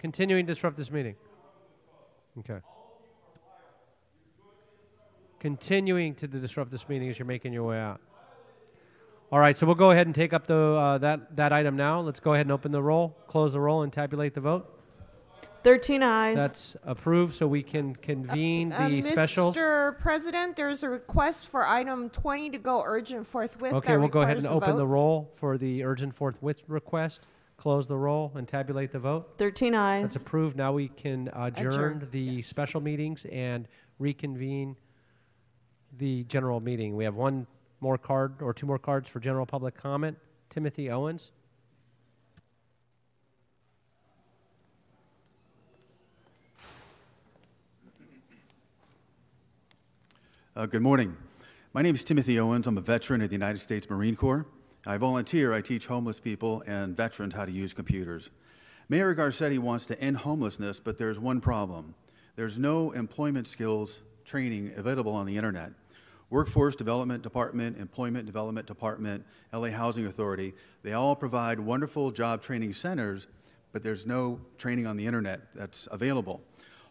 Continuing to disrupt this meeting. Okay. Continuing to disrupt this meeting as you're making your way out. All right, so we'll go ahead and take up the uh, that that item now. Let's go ahead and open the roll, close the roll, and tabulate the vote. 13 ayes. That's approved, so we can convene Uh, the special. Mr. President, there's a request for item 20 to go urgent forthwith. Okay, That we'll go ahead requires and a open the vote. roll for the urgent forthwith request. Close the roll and tabulate the vote. 13 ayes. That's approved. Now we can adjourn Adjourn, the special meetings and reconvene the general meeting. We have one more card or two more cards for general public comment. Timothy Owens. Uh, good morning. My name is Timothy Owens. I'm a veteran of the United States Marine Corps. I volunteer. I teach homeless people and veterans how to use computers. Mayor Garcetti wants to end homelessness, but there's one problem. There's no employment skills training available on the internet. Workforce Development Department, Employment Development Department, LA Housing Authority, they all provide wonderful job training centers, but there's no training on the internet that's available.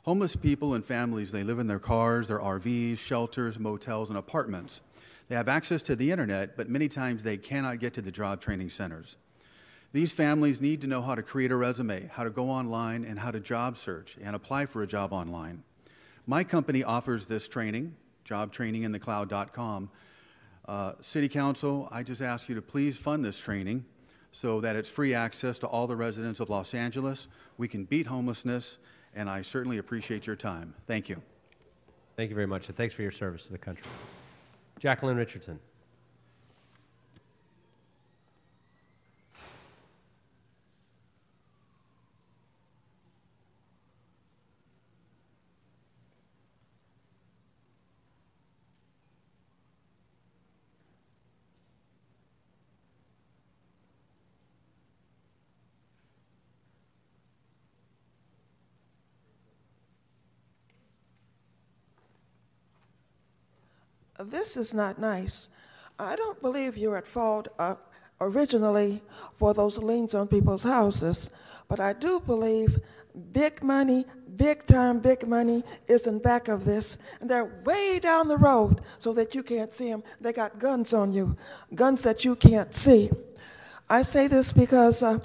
Homeless people and families, they live in their cars, their RVs, shelters, motels, and apartments. They have access to the internet, but many times they cannot get to the job training centers. These families need to know how to create a resume, how to go online, and how to job search and apply for a job online. My company offers this training, jobtraininginthecloud.com. Uh, City Council, I just ask you to please fund this training so that it's free access to all the residents of Los Angeles. We can beat homelessness, and I certainly appreciate your time. Thank you. Thank you very much, and thanks for your service to the country. Jacqueline Richardson. This is not nice. I don't believe you're at fault uh, originally for those liens on people's houses, but I do believe big money, big time, big money is in back of this. And they're way down the road so that you can't see them. They got guns on you, guns that you can't see. I say this because uh,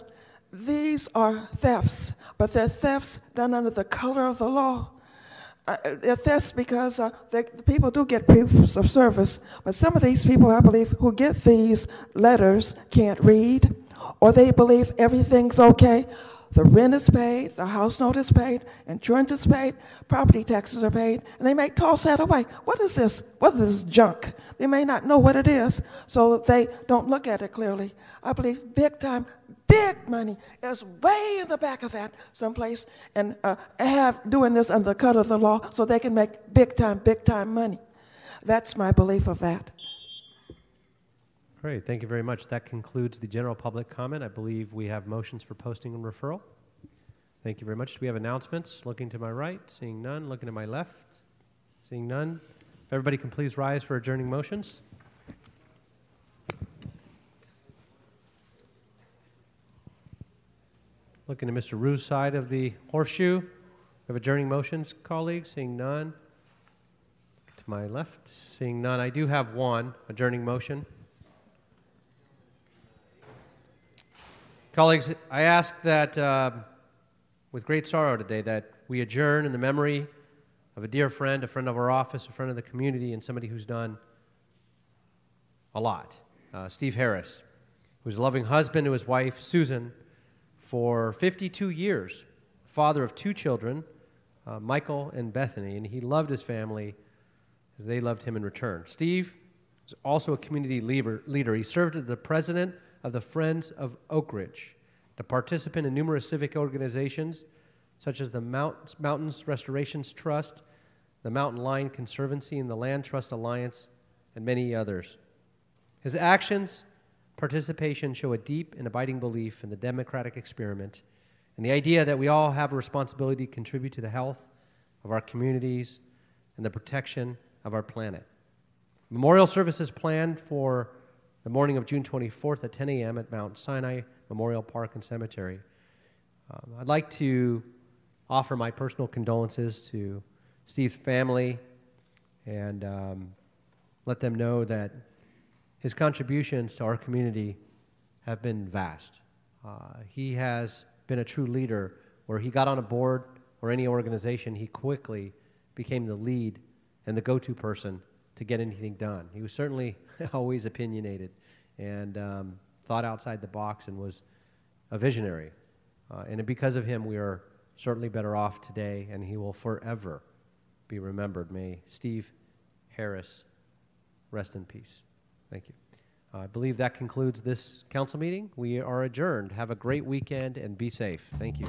these are thefts, but they're thefts done under the color of the law. Uh, they're thefts because uh, they, the people do get proofs of service, but some of these people, I believe, who get these letters can't read, or they believe everything's okay. The rent is paid, the house note is paid, insurance is paid, property taxes are paid, and they may toss that away. What is this? What is this junk? They may not know what it is, so they don't look at it clearly. I believe big time, big money is way in the back of that someplace, and uh, have doing this under the cut of the law so they can make big time, big time money. That's my belief of that. Great, thank you very much. That concludes the general public comment. I believe we have motions for posting and referral. Thank you very much. Do we have announcements? Looking to my right, seeing none. Looking to my left, seeing none. If everybody can please rise for adjourning motions. Looking to Mr. Ryu's side of the horseshoe. We have adjourning motions, colleagues, seeing none. To my left, seeing none. I do have one adjourning motion. Colleagues, I ask that, uh, with great sorrow today, that we adjourn in the memory of a dear friend, a friend of our office, a friend of the community, and somebody who's done a lot. Uh, Steve Harris, who was a loving husband to his wife, Susan, for 52 years, father of two children, uh, Michael and Bethany, and he loved his family as they loved him in return. Steve was also a community leader. leader. He served as the president of the Friends of Oak Ridge, a participant in numerous civic organizations such as the Mount, Mountains Restorations Trust, the Mountain Lion Conservancy, and the Land Trust Alliance, and many others. His actions, participation show a deep and abiding belief in the democratic experiment and the idea that we all have a responsibility to contribute to the health of our communities and the protection of our planet. Memorial services planned for the morning of June 24th at 10 a.m. at Mount Sinai Memorial Park and Cemetery. Um, I'd like to offer my personal condolences to Steve's family and um, let them know that his contributions to our community have been vast. Uh, he has been a true leader where he got on a board or any organization, he quickly became the lead and the go to person to get anything done. He was certainly *laughs* always opinionated and um, thought outside the box and was a visionary. Uh, and because of him, we are certainly better off today, and he will forever be remembered. May Steve Harris rest in peace. Thank you. Uh, I believe that concludes this council meeting. We are adjourned. Have a great weekend and be safe. Thank you.